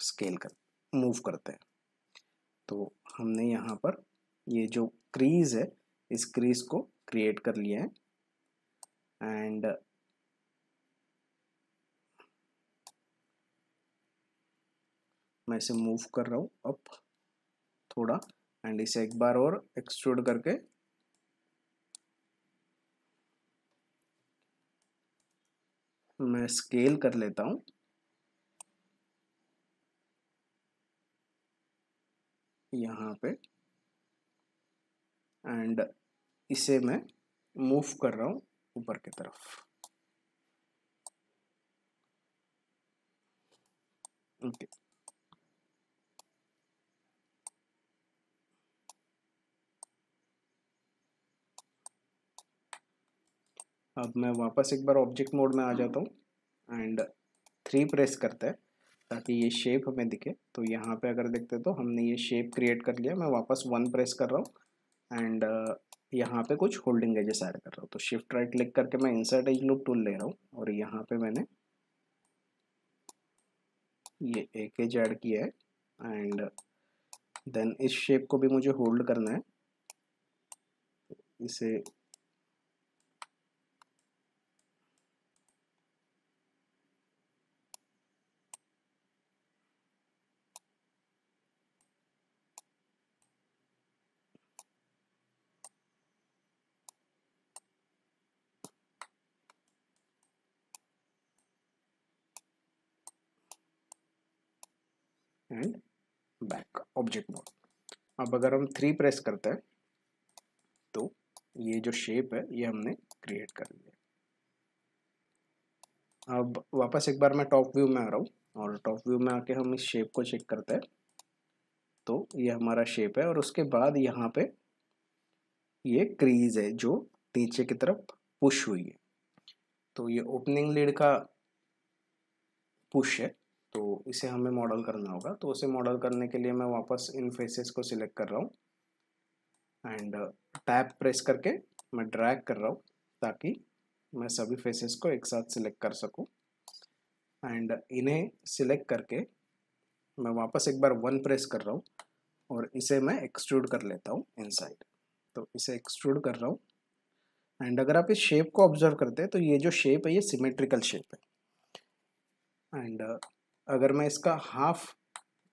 स्केल कर मूव करते हैं। तो हमने यहाँ पर ये जो क्रीज है, इस क्रीज को क्रिएट कर लिया है एंड मैं इसे मूव कर रहा हूँ अप थोड़ा एंड इसे एक बार और एक्सट्रूड करके। मैं स्केल कर लेता हूँ। यहाँ पे। एंड इसे मैं मूव कर रहा हूँ ऊपर की तरफ़। ओके अब मैं वापस एक बार ऑब्जेक्ट मोड में आ जाता हूँ। एंड थ्री प्रेस करते हैं, ताकि ये शेप हमें दिखे। तो यहाँ पे अगर देखते तो हमने ये शेप क्रिएट कर लिया। मैं वापस वन प्रेस कर रहा हूँ। एंड यहाँ पे कुछ होल्डिंग एजेस ऐड कर रहा हूँ। तो शिफ्ट राइट क्लिक करके मैं इंसर्ट एज लूप टूल ले रहा हूँ। और यहाँ पे मैंने ये एक एज ऐड किया है। एंड देन इस शेप को भी मुझे होल्ड करना है। इसे एंड बैक ऑब्जेक्ट मोड अब अगर हम थ्री प्रेस करते हैं तो ये जो शेप है, ये हमने क्रिएट कर लिया अब वापस एक बार मैं टॉप व्यू में आ रहा हूँ, और टॉप व्यू में आके हम इस शेप को चेक करते हैं। तो ये हमारा शेप है, और उसके बाद यहाँ पे ये क्रीज है, जो नीचे की तरफ़ पुश हुई है। तो ये ओपनिंग लीड का पुश है। तो इसे हमें मॉडल करना होगा। तो उसे मॉडल करने के लिए मैं वापस इन फेसेस को सिलेक्ट कर रहा हूँ। एंड टैप प्रेस करके मैं ड्रैग कर रहा हूँ, ताकि मैं सभी फेसेस को एक साथ सिलेक्ट कर सकूँ। एंड इन्हें सिलेक्ट करके मैं वापस एक बार वन प्रेस कर रहा हूँ और इसे मैं एक्सट्रूड कर लेता हूँ इनसाइड तो इसे एक्सट्रूड कर रहा हूँ। एंड अगर आप इस शेप को ऑब्ज़र्व करते हैं तो ये जो शेप है, ये सिमेट्रिकल शेप है। एंड अगर मैं इसका हाफ़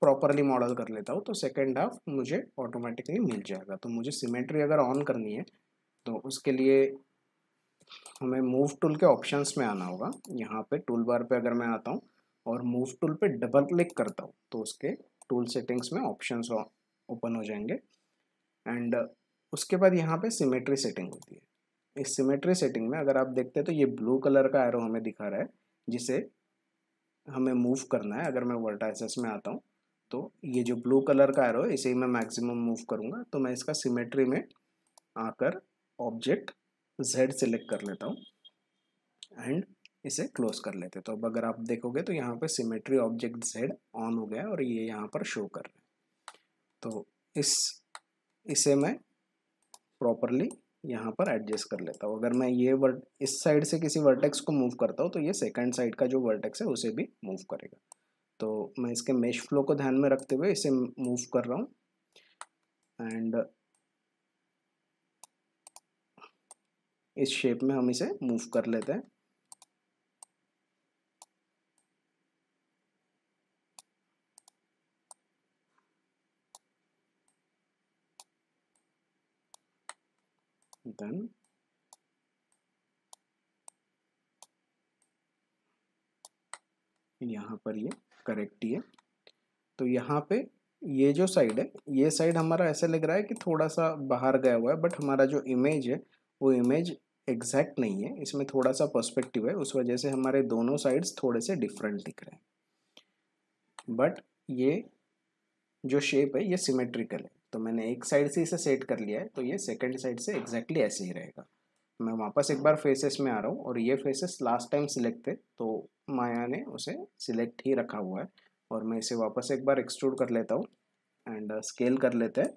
प्रॉपरली मॉडल कर लेता हूँ तो सेकेंड हाफ़ मुझे ऑटोमेटिकली मिल जाएगा। तो मुझे सिमेट्री अगर ऑन करनी है तो उसके लिए हमें मूव टूल के ऑप्शंस में आना होगा। यहाँ पे टूल बार पे अगर मैं आता हूँ और मूव टूल पे डबल क्लिक करता हूँ तो उसके टूल सेटिंग्स में ऑप्शंस ओपन हो जाएँगे। एंड उसके बाद यहाँ पे सिमेट्री सेटिंग होती है। इस सिमेट्री सेटिंग में अगर आप देखते हैं तो ये ब्लू कलर का एरो हमें दिखा रहा है, जिसे हमें मूव करना है, अगर मैं वर्टाइसेस में आता हूँ तो ये जो ब्लू कलर का एरो है, इसे ही मैं मैक्सिमम मूव करूँगा तो मैं इसका सिमेट्री में आकर ऑब्जेक्ट जेड सेलेक्ट कर लेता हूँ एंड इसे क्लोज कर लेते तो अब अगर आप देखोगे तो यहाँ पर सिमेट्री ऑब्जेक्ट जेड ऑन हो गया और ये यहाँ पर शो कर रहा तो इस, इसे मैं प्रॉपरली यहाँ पर एडजस्ट कर लेता हूँ। अगर मैं ये वर्ड इस साइड से किसी वर्टेक्स को मूव करता हूँ तो ये सेकंड साइड का जो वर्टेक्स है, उसे भी मूव करेगा। तो मैं इसके मेश फ्लो को ध्यान में रखते हुए इसे मूव कर रहा हूँ। एंड इस शेप में हम इसे मूव कर लेते हैं। Then. यहाँ पर ये करेक्ट ही है तो यहाँ पे ये जो साइड है, ये साइड हमारा ऐसा लग रहा है कि थोड़ा सा बाहर गया हुआ है बट हमारा जो इमेज है, वो इमेज एग्जैक्ट नहीं है। इसमें थोड़ा सा पर्सपेक्टिव है, उस वजह से हमारे दोनों साइड्स थोड़े से डिफरेंट दिख रहे हैं। बट ये जो शेप है, ये सिमेट्रिकल है। तो मैंने एक साइड से इसे सेट कर लिया है तो ये सेकेंड साइड से एग्जैक्टली ऐसे ही रहेगा। मैं वापस एक बार फेसेस में आ रहा हूँ और ये फेसेस लास्ट टाइम सिलेक्ट थे तो माया ने उसे सिलेक्ट ही रखा हुआ है और मैं इसे वापस एक बार एक्सट्रूड कर लेता हूँ एंड स्केल कर लेते हैं।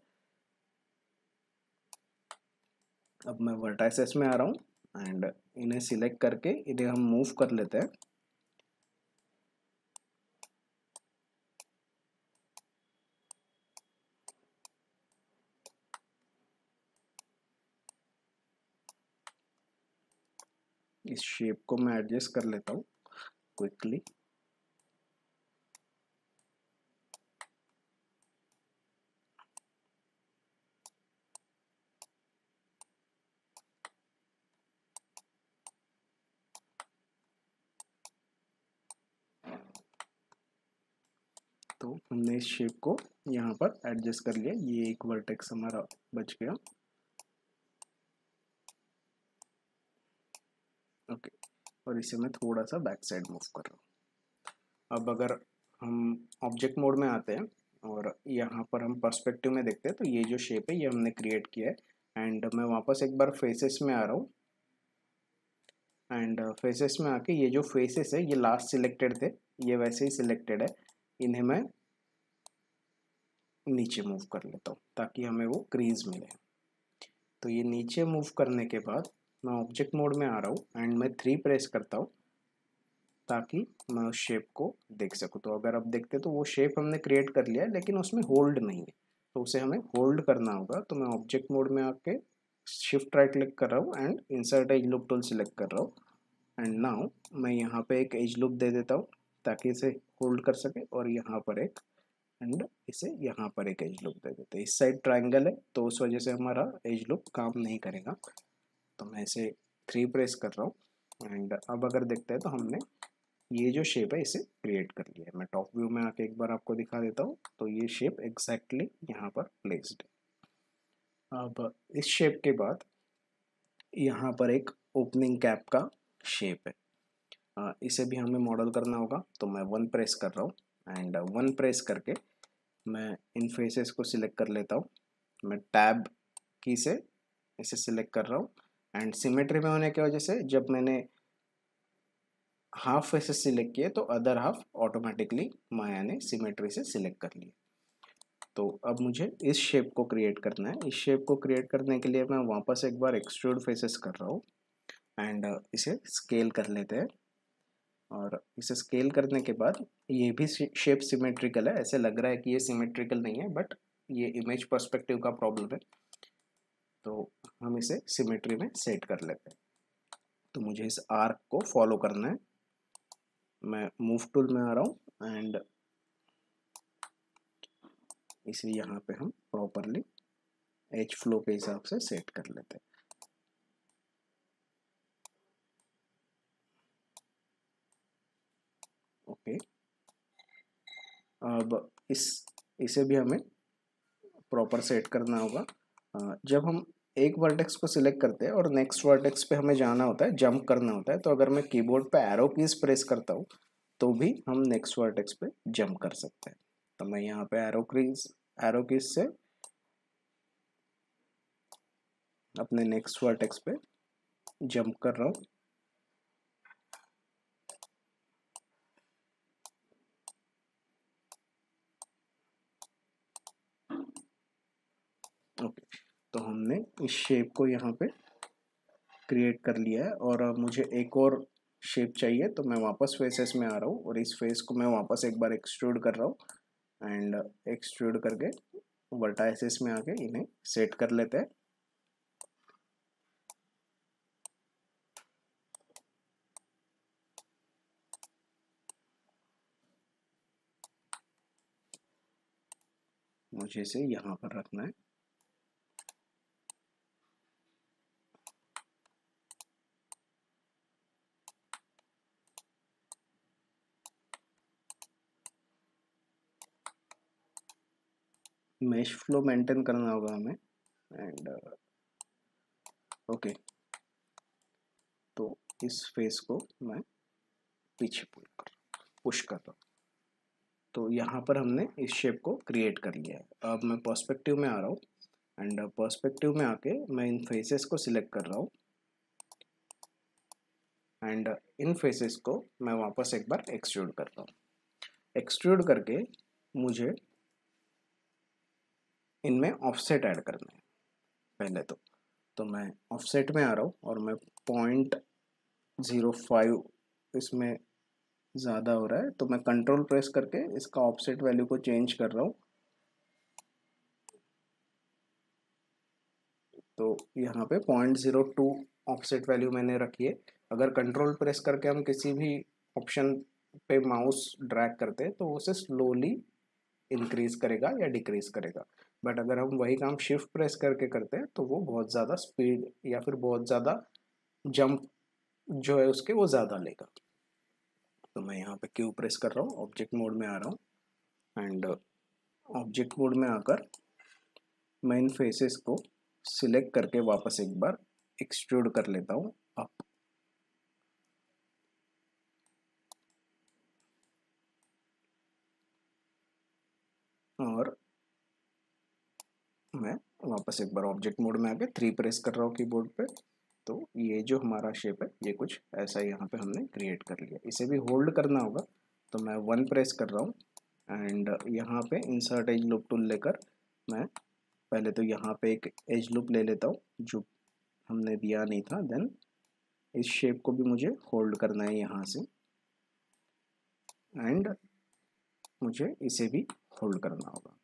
अब मैं वर्टाइसेस में आ रहा हूँ एंड इन्हें सिलेक्ट करके इन्हें हम मूव कर लेते हैं। इस शेप को मैं एडजस्ट कर लेता हूँ क्विकली तो हमने इस शेप को यहाँ पर एडजस्ट कर लिया। ये एक वर्टेक्स हमारा बच गया ओके और इसे मैं थोड़ा सा बैक साइड मूव कर रहा हूँ। अब अगर हम ऑब्जेक्ट मोड में आते हैं और यहाँ पर हम पर्सपेक्टिव में देखते हैं तो ये जो शेप है, ये हमने क्रिएट किया है। एंड मैं वापस एक बार फेसेस में आ रहा हूँ। एंड फेसेस में आके ये जो फेसेस है, ये लास्ट सिलेक्टेड थे। ये वैसे ही सिलेक्टेड है। इन्हें मैं नीचे मूव कर लेता हूँ, ताकि हमें वो क्रीज मिले। तो ये नीचे मूव करने के बाद मैं ऑब्जेक्ट मोड में आ रहा हूँ एंड मैं थ्री प्रेस करता हूँ ताकि मैं उस शेप को देख सकूँ। तो अगर आप देखते तो वो शेप हमने क्रिएट कर लिया है, लेकिन उसमें होल्ड नहीं है। तो उसे हमें होल्ड करना होगा। तो मैं ऑब्जेक्ट मोड में आके शिफ्ट राइट क्लिक कर रहा हूँ and insert edge loop tool select कर रहा हूँ। एंड नाउ मैं यहाँ पे एक एज लुक दे देता हूँ ताकि इसे होल्ड कर सके और यहाँ पर एक एंड इसे यहाँ पर एक एज लुक दे देते इस साइड ट्राइंगल है तो उस वजह से हमारा एज लुक काम नहीं करेगा। तो मैं इसे थ्री प्रेस कर रहा हूँ। एंड अब अगर देखते हैं तो हमने ये जो शेप है, इसे क्रिएट कर लिया है। मैं टॉप व्यू में आके एक बार आपको दिखा देता हूँ। तो ये शेप एग्जैक्टली यहाँ पर प्लेस्ड है। अब इस शेप के बाद यहाँ पर एक ओपनिंग कैप का शेप है। इसे भी हमें मॉडल करना होगा। तो मैं वन प्रेस कर रहा हूँ। एंड वन प्रेस करके मैं इन फेसेस को सिलेक्ट कर लेता हूँ। मैं टैब की से इसे सिलेक्ट कर रहा हूँ। एंड सिमेट्री में होने की वजह से जब मैंने हाफ़ फेसेस सिलेक्ट किए तो अदर हाफ़ ऑटोमेटिकली माया ने सिमेट्री से सिलेक्ट कर लिया तो अब मुझे इस शेप को क्रिएट करना है। इस शेप को क्रिएट करने के लिए मैं वापस एक बार एक्सट्रूड फेसेस कर रहा हूँ। एंड इसे स्केल कर लेते हैं। और इसे स्केल करने के बाद ये भी शेप सिमेट्रिकल है। ऐसे लग रहा है कि ये सिमेट्रिकल नहीं है बट ये इमेज पर्सपेक्टिव का प्रॉब्लम है। तो हम इसे सिमेट्री में सेट कर लेते हैं। तो मुझे इस आर्क को फॉलो करना है। मैं मूव टूल में आ रहा हूँ एंड इसे यहाँ पे हम प्रॉपरली एच फ्लो के हिसाब से सेट कर लेते हैं। ओके। अब इस, इसे भी हमें प्रॉपर सेट करना होगा। जब हम एक वर्टेक्स को सिलेक्ट करते हैं और नेक्स्ट वर्टेक्स पे हमें जाना होता है जंप करना होता है। तो अगर मैं कीबोर्ड पे एरो कीज प्रेस करता हूँ तो भी हम नेक्स्ट वर्टेक्स पे जंप कर सकते हैं। तो मैं यहाँ पे एरो क्रीज एरो कीज से अपने नेक्स्ट वर्टेक्स पे जंप कर रहा हूँ ओके तो हमने इस शेप को यहाँ पे क्रिएट कर लिया है और मुझे एक और शेप चाहिए तो मैं वापस फेसेस में आ रहा हूँ और इस फेस को मैं वापस एक बार एक्सट्रूड कर रहा हूँ एंड एक्सट्रूड करके वर्टाइसिस में आके इन्हें सेट कर लेते हैं। मुझे इसे यहाँ पर रखना है। मेश फ्लो मेंटेन करना होगा हमें। एंड ओके uh, तो इस फेस को मैं पीछे पुल कर पुश कर रहा हूँ। तो यहाँ पर हमने इस शेप को क्रिएट कर लिया है। अब मैं पर्सपेक्टिव में आ रहा हूँ। एंड पर्सपेक्टिव में आके मैं इन फेसेस को सिलेक्ट कर रहा हूँ। एंड इन फेसेस को मैं वापस एक बार एक्सट्रूड कर रहा हूँ। एक्सट्रूड करके मुझे इनमें ऑफसेट ऐड करना है। पहले तो तो मैं ऑफसेट में आ रहा हूँ और मैं पॉइंट ज़ीरो फाइव इसमें ज़्यादा हो रहा है तो मैं कंट्रोल प्रेस करके इसका ऑफसेट वैल्यू को चेंज कर रहा हूँ। तो यहाँ पे point zero two offset value मैंने रखी है। अगर कंट्रोल प्रेस करके हम किसी भी ऑप्शन पे माउस ड्रैग करते हैं तो उसे स्लोली इंक्रीज करेगा या डिक्रीज करेगा। बट अगर हम वही काम शिफ्ट प्रेस करके करते हैं तो वो बहुत ज़्यादा स्पीड या फिर बहुत ज़्यादा जंप जो है उसके वो ज़्यादा लेगा। तो मैं यहाँ पे क्यू प्रेस कर रहा हूँ ऑब्जेक्ट मोड में आ रहा हूँ। एंड ऑब्जेक्ट मोड में आकर मैं इन फेसेस को सिलेक्ट करके वापस एक बार एक्सट्रूड कर लेता हूँ। अप और मैं वापस एक बार ऑब्जेक्ट मोड में आके थ्री प्रेस कर रहा हूँ कीबोर्ड पे। तो ये जो हमारा शेप है, ये कुछ ऐसा यहाँ पे हमने क्रिएट कर लिया। इसे भी होल्ड करना होगा तो मैं वन प्रेस कर रहा हूँ। एंड यहाँ पे इंसर्ट एज लुप टूल लेकर मैं पहले तो यहाँ पे एक एज लुप ले लेता हूँ, जो हमने दिया नहीं था। देन इस शेप को भी मुझे होल्ड करना है यहाँ से। एंड मुझे इसे भी होल्ड करना होगा।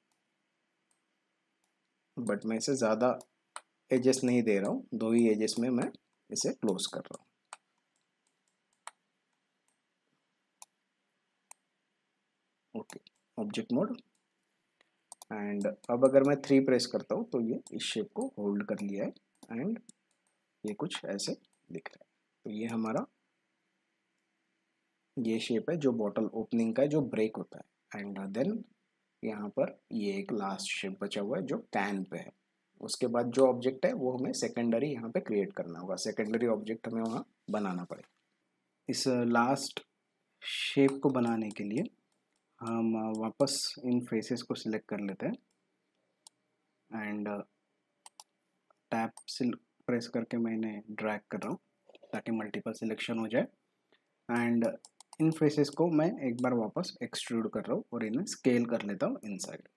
बट मैं इसे ज़्यादा एजेस नहीं दे रहा हूँ। दो ही एजेस में मैं इसे क्लोज कर रहा हूँ। ओके ऑब्जेक्ट मोड एंड अब अगर मैं थ्री प्रेस करता हूँ तो ये इस शेप को होल्ड कर लिया है। एंड ये कुछ ऐसे दिख रहा है। तो ये हमारा ये शेप है जो बॉटल ओपनिंग का है, जो ब्रेक होता है। एंड देन यहाँ पर ये एक लास्ट शेप बचा हुआ है जो कैन पे है। उसके बाद जो ऑब्जेक्ट है, वो हमें सेकेंडरी यहाँ पे क्रिएट करना होगा। सेकेंडरी ऑब्जेक्ट हमें वहाँ बनाना पड़ेगा। इस लास्ट शेप को बनाने के लिए हम वापस इन फेसेस को सिलेक्ट कर लेते हैं। एंड टैप प्रेस करके मैं इन्हें ड्रैग कर रहा हूँ ताकि मल्टीपल सिलेक्शन हो जाए। एंड इन फेसेस को मैं एक बार वापस एक्सट्रूड कर रहा हूँ और इन्हें स्केल कर लेता हूँ इनसाइड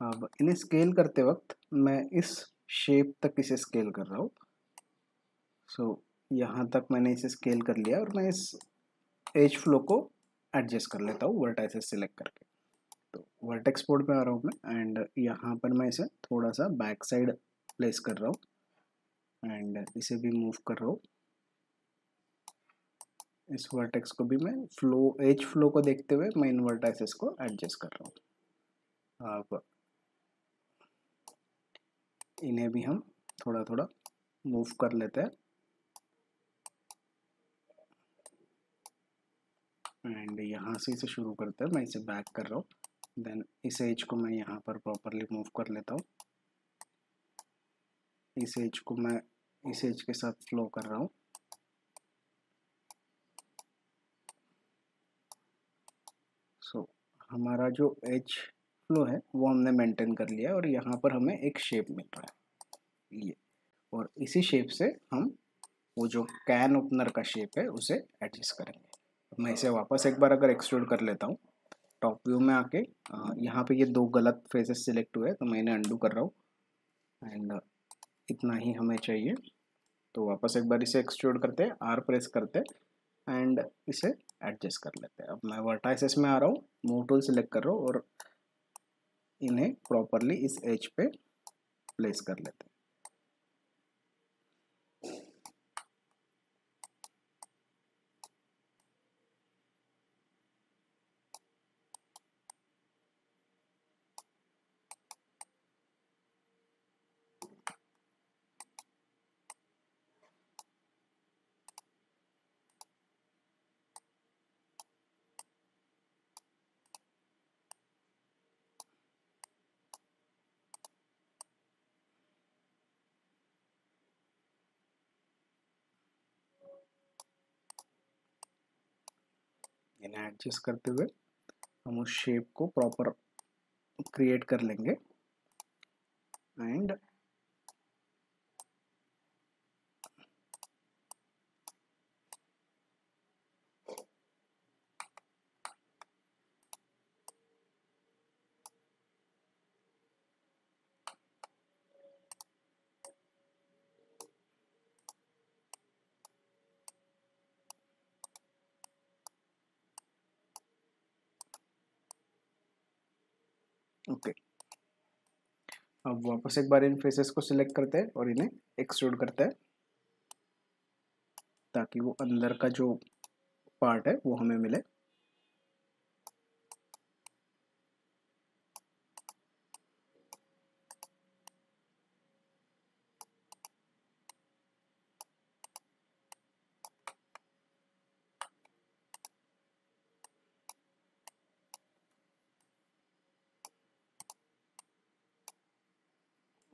अब इन्हें स्केल करते वक्त मैं इस शेप तक इसे स्केल कर रहा हूँ। सो so, यहाँ तक मैंने इसे स्केल कर लिया और मैं इस एज फ्लो को एडजस्ट कर लेता हूँ वर्टाइसेस सिलेक्ट करके। तो वर्टेक्स पोर्ट पे आ रहा हूँ मैं एंड यहाँ पर मैं इसे थोड़ा सा बैक साइड प्लेस कर रहा हूँ। एंड इसे भी मूव कर रहा हूँ। इस वर्टेक्स को भी मैं फ्लो एज फ्लो को देखते हुए मैं इन वर्टाइसेस को एडजस्ट कर रहा हूँ। अब इन्हें भी हम थोड़ा थोड़ा मूव कर लेते हैं। एंड यहाँ से इसे शुरू करते हैं, मैं इसे बैक कर रहा हूँ। देन इस एज को मैं यहाँ पर प्रॉपरली मूव कर लेता हूँ। इस एज को मैं, इस एज के साथ फ्लो कर रहा हूँ सो so, हमारा जो एच फ्लो है, वो हमने मेंटेन कर लिया और यहाँ पर हमें एक शेप मिल रहा है। ये। और इसी शेप से हम वो जो कैन ओपनर का शेप है, उसे एडजस्ट करेंगे। मैं इसे वापस एक बार अगर एक्सट्रूड कर लेता हूँ टॉप व्यू में आके यहाँ पे ये दो गलत फेसेस सिलेक्ट हुए तो मैं इन्हें अंडू कर रहा हूँ। एंड इतना ही हमें चाहिए। तो वापस एक बार इसे एक्सट्रूड करते हैं आर प्रेस करते हैं एंड इसे एडजस्ट कर लेते हैं। अब मैं वर्टाइसिस में आ रहा हूँ मूव टूल सिलेक्ट कर रहा हूँ और इन्हें प्रॉपरली इस एज पे प्लेस कर लेते हैं। एडजस्ट करते हुए हम उस शेप को प्रॉपर क्रिएट कर लेंगे। And okay. अब वापस एक बार इन फेसेस को सिलेक्ट करते हैं और इन्हें एक्सट्रूड करते हैं। ताकि वो अंदर का जो पार्ट है वो हमें मिले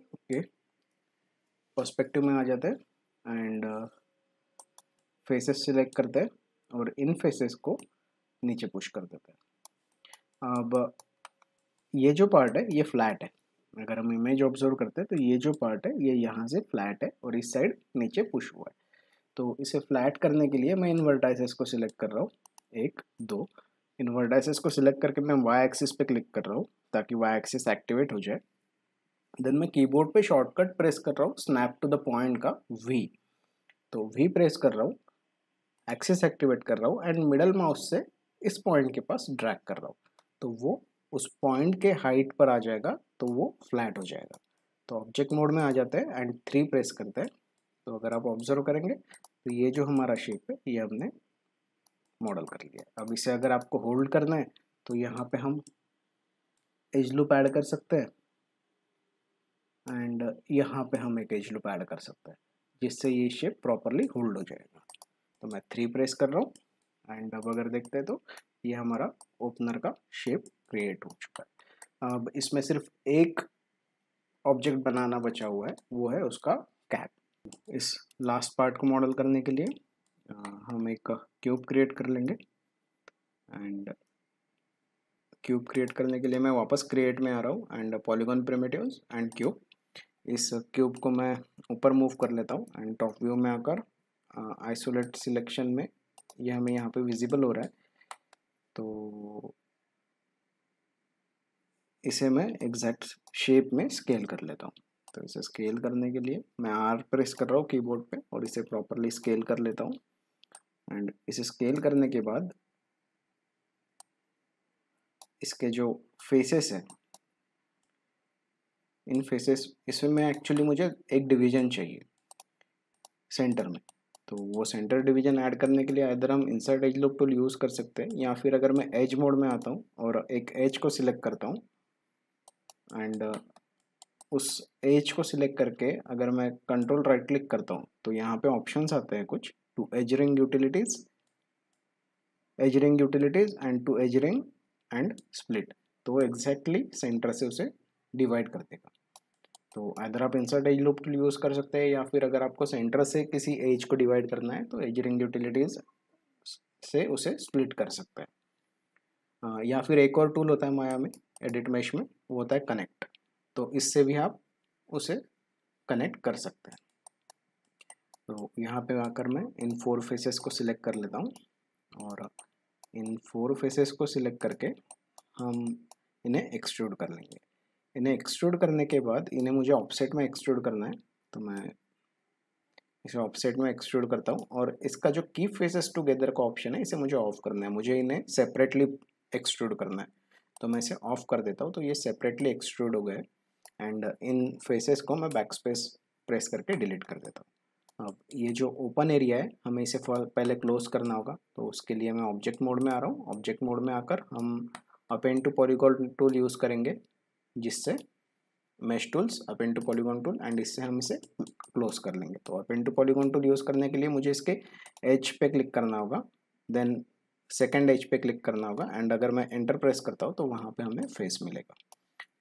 ओके पर्सपेक्टिव में आ जाते हैं एंड फेसेस सिलेक्ट करते हैं और इन फेसेस को नीचे पुश कर देते हैं। अब, ये जो पार्ट है, ये फ्लैट है। अगर हम इमेज ऑब्ज़र्व करते हैं तो ये जो पार्ट है, ये यहाँ से फ्लैट है और इस साइड नीचे पुश हुआ है। तो इसे फ्लैट करने के लिए मैं इन वर्टाइसेस को सिलेक्ट कर रहा हूँ। एक, दो इन वर्टाइसेस को सिलेक्ट करके मैं वाई एक्सिस पे क्लिक कर रहा हूँ, ताकि वाई एक्सिस एक्टिवेट हो जाए। देन मैं कीबोर्ड पे शॉर्टकट प्रेस कर रहा हूँ स्नैप टू द पॉइंट का वी तो वी प्रेस कर रहा हूँ एक्सेस एक्टिवेट कर रहा हूँ एंड मिडल माउस से इस पॉइंट के पास ड्रैग कर रहा हूँ। तो वो उस पॉइंट के हाइट पर आ जाएगा तो वो फ्लैट हो जाएगा। तो ऑब्जेक्ट मोड में आ जाते हैं एंड थ्री प्रेस करते हैं। तो अगर आप ऑब्ज़र्व करेंगे तो ये जो हमारा शेप है, ये हमने मॉडल कर लिया अब इसे अगर आपको होल्ड करना है तो यहाँ पे हम एज लूप ऐड कर सकते हैं। एंड यहाँ पे हम एक एज लूप ऐड कर सकते हैं, जिससे ये शेप प्रॉपरली होल्ड हो जाएगा। तो मैं थ्री प्रेस कर रहा हूँ एंड अब अगर देखते हैं तो ये हमारा ओपनर का शेप क्रिएट हो चुका है। अब इसमें सिर्फ़ एक ऑब्जेक्ट बनाना बचा हुआ है, वो है उसका कैप इस लास्ट पार्ट को मॉडल करने के लिए हम एक क्यूब क्रिएट कर लेंगे। एंड क्यूब क्रिएट करने के लिए मैं वापस क्रिएट में आ रहा हूँ and polygon primitives and cube इस क्यूब को मैं ऊपर मूव कर लेता हूँ एंड टॉप व्यू में आकर आइसोलेट सिलेक्शन में ये हमें यहाँ पे विजिबल हो रहा है। तो इसे मैं एग्जैक्ट शेप में स्केल कर लेता हूँ। तो इसे स्केल करने के लिए मैं आर प्रेस कर रहा हूँ कीबोर्ड पे और इसे प्रॉपरली स्केल कर लेता हूँ। एंड इसे स्केल करने के बाद इसके जो फेसेस हैं इन फेसेस, इसमें मैं एक्चुअली मुझे एक डिवीज़न चाहिए सेंटर में। तो वो सेंटर डिवीज़न ऐड करने के लिए इधर हम insert edge loop tool use कर सकते हैं, या फिर अगर मैं एज मोड में आता हूँ और एक एज को सिलेक्ट करता हूँ एंड उस एज को सिलेक्ट करके अगर मैं कंट्रोल राइट क्लिक करता हूँ तो यहाँ पे ऑप्शंस आते हैं कुछ to edge ring utilities edge ring utilities and to edge ring and split तो वो एग्जैक्टली सेंटर से उसे डिवाइड कर देगा। तो इधर आप insert edge loop tool use कर सकते हैं या फिर अगर आपको सेंटर से किसी एज को डिवाइड करना है तो एजरिंग यूटिलिटीज से उसे स्प्लिट कर सकते हैं। या फिर एक और टूल होता है माया में एडिट मैश में, वो होता है कनेक्ट तो इससे भी आप उसे कनेक्ट कर सकते हैं। तो यहाँ पे आकर मैं इन फोर फेसेस को सिलेक्ट कर लेता हूँ और इन फोर फेसेस को सिलेक्ट करके हम इन्हें एक्सट्रूड कर लेंगे। इन्हें एक्सट्रूड करने के बाद इन्हें मुझे ऑफसेट में एक्सट्रूड करना है तो मैं इसे ऑफसेट में एक्सट्रूड करता हूँ और इसका जो की फेसेस टुगेदर का ऑप्शन है, इसे मुझे ऑफ़ करना है। मुझे इन्हें सेपरेटली एक्सट्रूड करना है। तो मैं इसे ऑफ़ कर देता हूँ तो ये सेपरेटली एक्सट्रूड हो गए एंड इन फेसेस को मैं बैक स्पेस प्रेस करके डिलीट कर देता हूँ। अब ये जो ओपन एरिया है, हमें इसे पहले क्लोज करना होगा तो उसके लिए मैं ऑब्जेक्ट मोड में आ रहा हूँ। ऑब्जेक्ट मोड में आकर हम append to polygon tool use करेंगे। जिससे mesh tools append to polygon tool and इससे हम इसे क्लोज कर लेंगे। तो append to polygon tool use करने के लिए मुझे इसके एच पे क्लिक करना होगा देन सेकेंड एच पे क्लिक करना होगा एंड अगर मैं एंटर प्रेस करता हूँ तो वहाँ पे हमें फेस मिलेगा।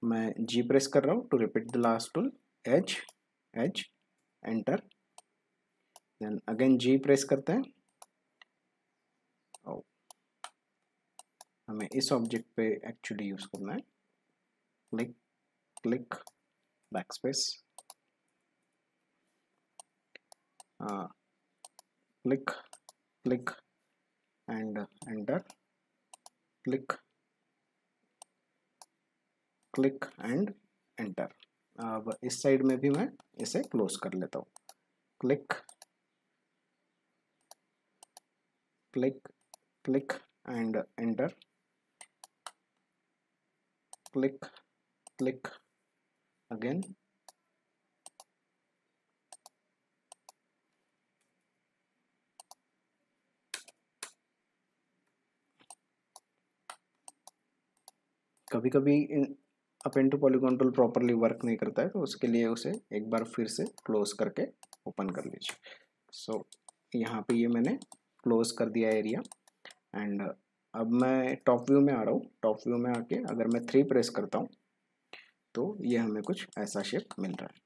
मैं जी प्रेस कर रहा हूँ to repeat the last tool H H enter then again G press करते हैं। Oh. हमें इस ऑब्जेक्ट पे एक्चुअली यूज़ करना है। Click click backspace click click and enter click click and enter अब इस साइड में भी मैं इसे क्लोज कर लेता हूँ। Click click click and enter click click again कभी कभी append to polygon tool properly work नहीं करता है तो उसके लिए उसे एक बार फिर से क्लोज करके ओपन कर लीजिए। सो so, यहाँ पे ये मैंने क्लोज कर दिया एरिया एंड अब मैं टॉप व्यू में आ रहा हूँ। टॉप व्यू में आके अगर मैं थ्री प्रेस करता हूँ तो ये हमें कुछ ऐसा शेप मिल रहा है।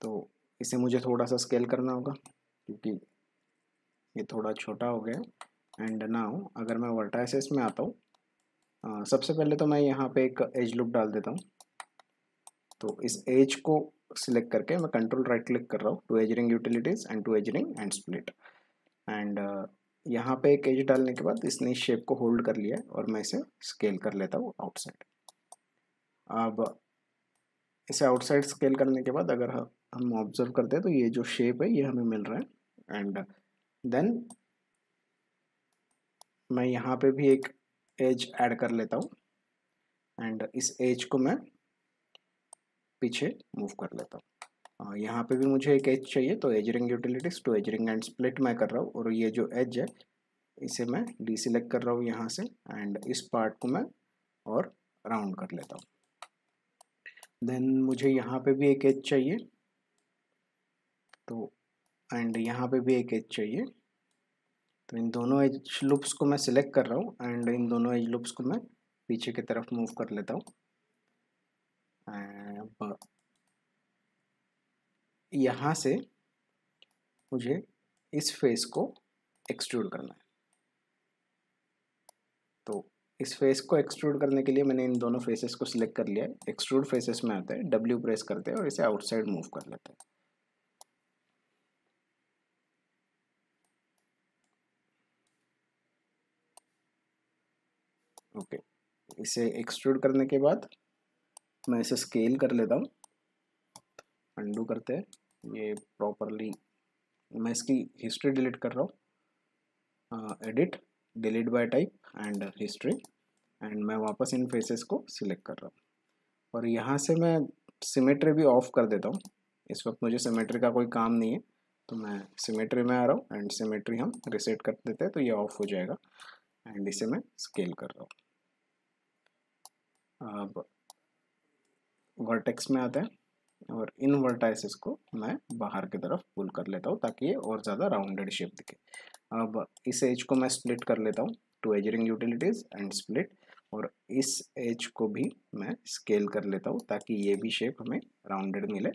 तो इसे मुझे थोड़ा सा स्केल करना होगा, क्योंकि ये थोड़ा छोटा हो गया एंड नाउ अगर मैं वर्टाइसिस में आता हूँ सबसे पहले तो मैं यहाँ पे एक एज लुक डाल देता हूँ। तो इस एज को सिलेक्ट करके मैं कंट्रोल राइट क्लिक कर रहा हूँ to edge ring utilities and to edge ring and split and यहाँ पे एक एज डालने के बाद इसने इस शेप को होल्ड कर लिया और मैं इसे स्केल कर लेता हूँ आउटसाइड अब इसे आउटसाइड स्केल करने के बाद अगर हम ऑब्ज़र्व करते हैं तो ये जो शेप है, ये हमें मिल रहा है। एंड देन मैं यहाँ पे भी एक एज ऐड कर लेता हूँ। एंड इस एज को मैं पीछे मूव कर लेता हूँ। यहाँ पे भी मुझे एक एज चाहिए तो edge ring utilities to edge ring and split मैं कर रहा हूँ। और ये जो एज है, इसे मैं डी सिलेक्ट कर रहा हूँ यहाँ से। एंड इस पार्ट को मैं और राउंड कर लेता हूँ। देन मुझे यहाँ पे भी एक एज चाहिए। तो एंड यहाँ पे भी एक एज चाहिए। तो इन दोनों एज लुप्स को मैं सिलेक्ट कर रहा हूँ एंड इन दोनों एज लुप्स को मैं पीछे की तरफ़ मूव कर लेता हूँ। यहाँ से मुझे इस फेस को एक्सट्रूड करना है। इस फेस को एक्सट्रूड करने के लिए मैंने इन दोनों फेसेस को सिलेक्ट कर लिया है। एक्सट्रूड फेसेस में आता है डब्ल्यू प्रेस करते हैं और इसे आउटसाइड मूव कर लेते हैं। Okay okay. इसे एक्सट्रूड करने के बाद मैं इसे स्केल कर लेता हूँ। अंडू करते हैं। ये प्रॉपरली मैं इसकी हिस्ट्री डिलीट कर रहा हूँ। Edit delete by type and history and मैं वापस इन फेसेस को सिलेक्ट कर रहा हूँ। और यहाँ से मैं सिमेट्री भी ऑफ़ कर देता हूँ। इस वक्त मुझे सिमेट्री का कोई काम नहीं है तो मैं सिमेट्री में आ रहा हूँ एंड सिमेट्री हम रिसेट कर देते हैं तो ये ऑफ़ हो जाएगा। एंड इसे मैं स्केल कर रहा हूँ। अब वर्टेक्स में आता है और इन वर्टाइसिस को मैं बाहर की तरफ़ पुल कर लेता हूँ, ताकि ये और ज़्यादा राउंडेड शेप दिखे। अब इस एज को मैं स्प्लिट कर लेता हूँ to edge ring utilities and split और इस एज को भी मैं स्केल कर लेता हूँ ताकि ये भी शेप हमें राउंडेड मिले।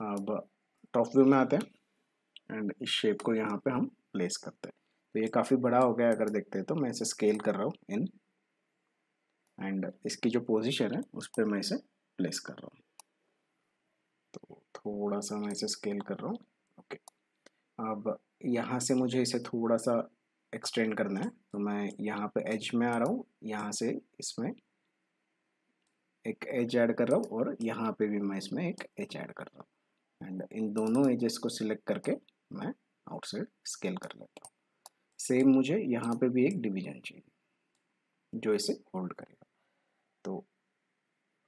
अब टॉप व्यू में आते हैं एंड इस शेप को यहाँ पे हम प्लेस करते हैं। तो ये काफ़ी बड़ा हो गया अगर देखते हैं तो मैं इसे स्केल कर रहा हूँ इन एंड इसकी जो पोजीशन है, उस पर मैं इसे प्लेस कर रहा हूँ। तो थोड़ा सा मैं इसे स्केल कर रहा हूँ। अब यहाँ से मुझे इसे थोड़ा सा एक्सटेंड करना है। तो मैं यहाँ पे एज में आ रहा हूँ, यहाँ से इसमें एक एज ऐड कर रहा हूँ और यहाँ पे भी मैं इसमें एक एज ऐड कर रहा हूँ। एंड इन दोनों एजेस को सिलेक्ट करके मैं आउटसाइड स्केल कर लेता हूँ। सेम मुझे यहाँ पे भी एक डिवीज़न चाहिए, जो इसे होल्ड करेगा। तो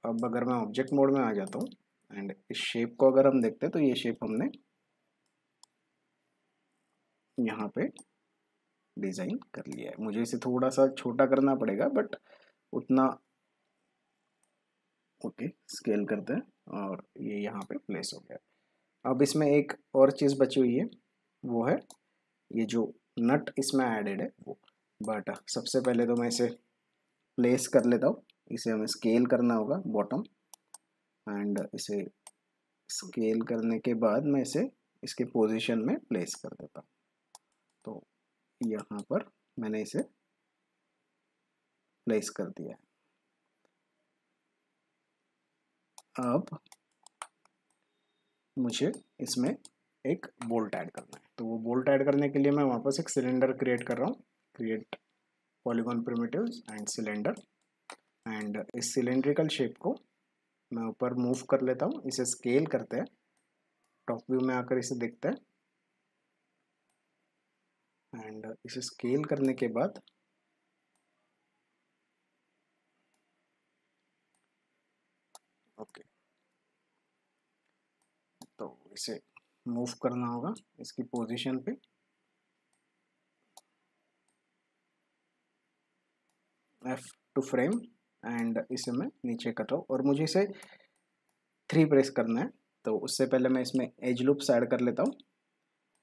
अब अगर मैं ऑब्जेक्ट मोड में आ जाता हूँ एंड इस शेप को अगर हम देखते हैं तो ये शेप हमने यहाँ पे डिज़ाइन कर लिया है। मुझे इसे थोड़ा सा छोटा करना पड़ेगा, बट उतना ओके, स्केल करते हैं और ये यहाँ पे प्लेस हो गया। अब इसमें एक और चीज़ बची हुई है, वो है ये जो नट इसमें एडेड है, वो। बट सबसे पहले तो मैं इसे प्लेस कर लेता हूँ। इसे हमें स्केल करना होगा बॉटम एंड इसे स्केल करने के बाद मैं इसे इसके पोजीशन में प्लेस कर देता हूँ। तो यहाँ पर मैंने इसे प्लेस कर दिया है। अब मुझे इसमें एक बोल्ट ऐड करना है। तो वो बोल्ट ऐड करने के लिए मैं वापस एक सिलेंडर क्रिएट कर रहा हूँ। Create polygon primitives and cylinder and इस सिलेंड्रिकल शेप को मैं ऊपर मूव कर लेता हूँ। इसे स्केल करते हैं। टॉप व्यू में आकर इसे देखते हैं। एंड इसे स्केल करने के बाद ओके तो इसे मूव करना होगा इसकी पोजीशन पे। एफ़ टू फ्रेम एंड इसे मैं नीचे कर रहा और मुझे इसे थ्री प्रेस करना है। तो उससे पहले मैं इसमें एज लूप्स ऐड कर लेता हूँ।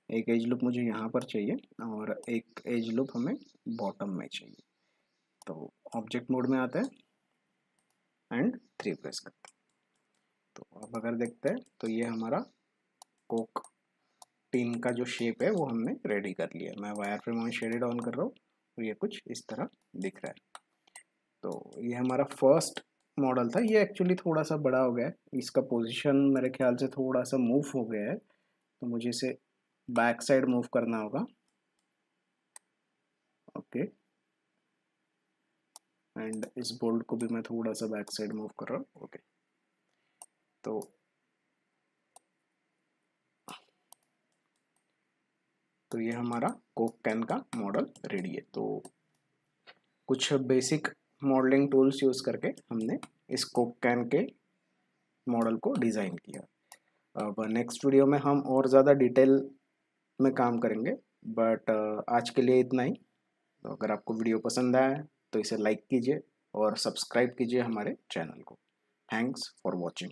एक एज लूप मुझे यहाँ पर चाहिए और एक एज लूप हमें बॉटम में चाहिए। तो ऑब्जेक्ट मोड में आता है एंड थ्री प्रेस करते हैं। तो अब अगर देखते हैं तो ये हमारा कोक टीम का जो शेप है, वो हमने रेडी कर लिया मैं वायर फ्रेम में शेडेड ऑन कर रहा हूँ ये कुछ इस तरह दिख रहा है। तो ये हमारा फ़र्स्ट मॉडल था। ये एक्चुअली थोड़ा सा बड़ा हो गया है। इसका पोजीशन मेरे ख्याल से थोड़ा सा मूव हो गया है। तो मुझे इसे बैक साइड मूव करना होगा। ओके। एंड इस बोल्ट को भी मैं थोड़ा सा बैक साइड मूव कर रहा हूँ। ओके। तो तो ये हमारा कोक कैन का मॉडल रेडी है। तो कुछ बेसिक मॉडलिंग टूल्स यूज़ करके हमने इस कोक कैन के मॉडल को डिज़ाइन किया। अब नेक्स्ट वीडियो में हम और ज़्यादा डिटेल में काम करेंगे बट uh, आज के लिए इतना ही। तो अगर आपको वीडियो पसंद आया तो इसे लाइक कीजिए और सब्सक्राइब कीजिए हमारे चैनल को। Thanks for watching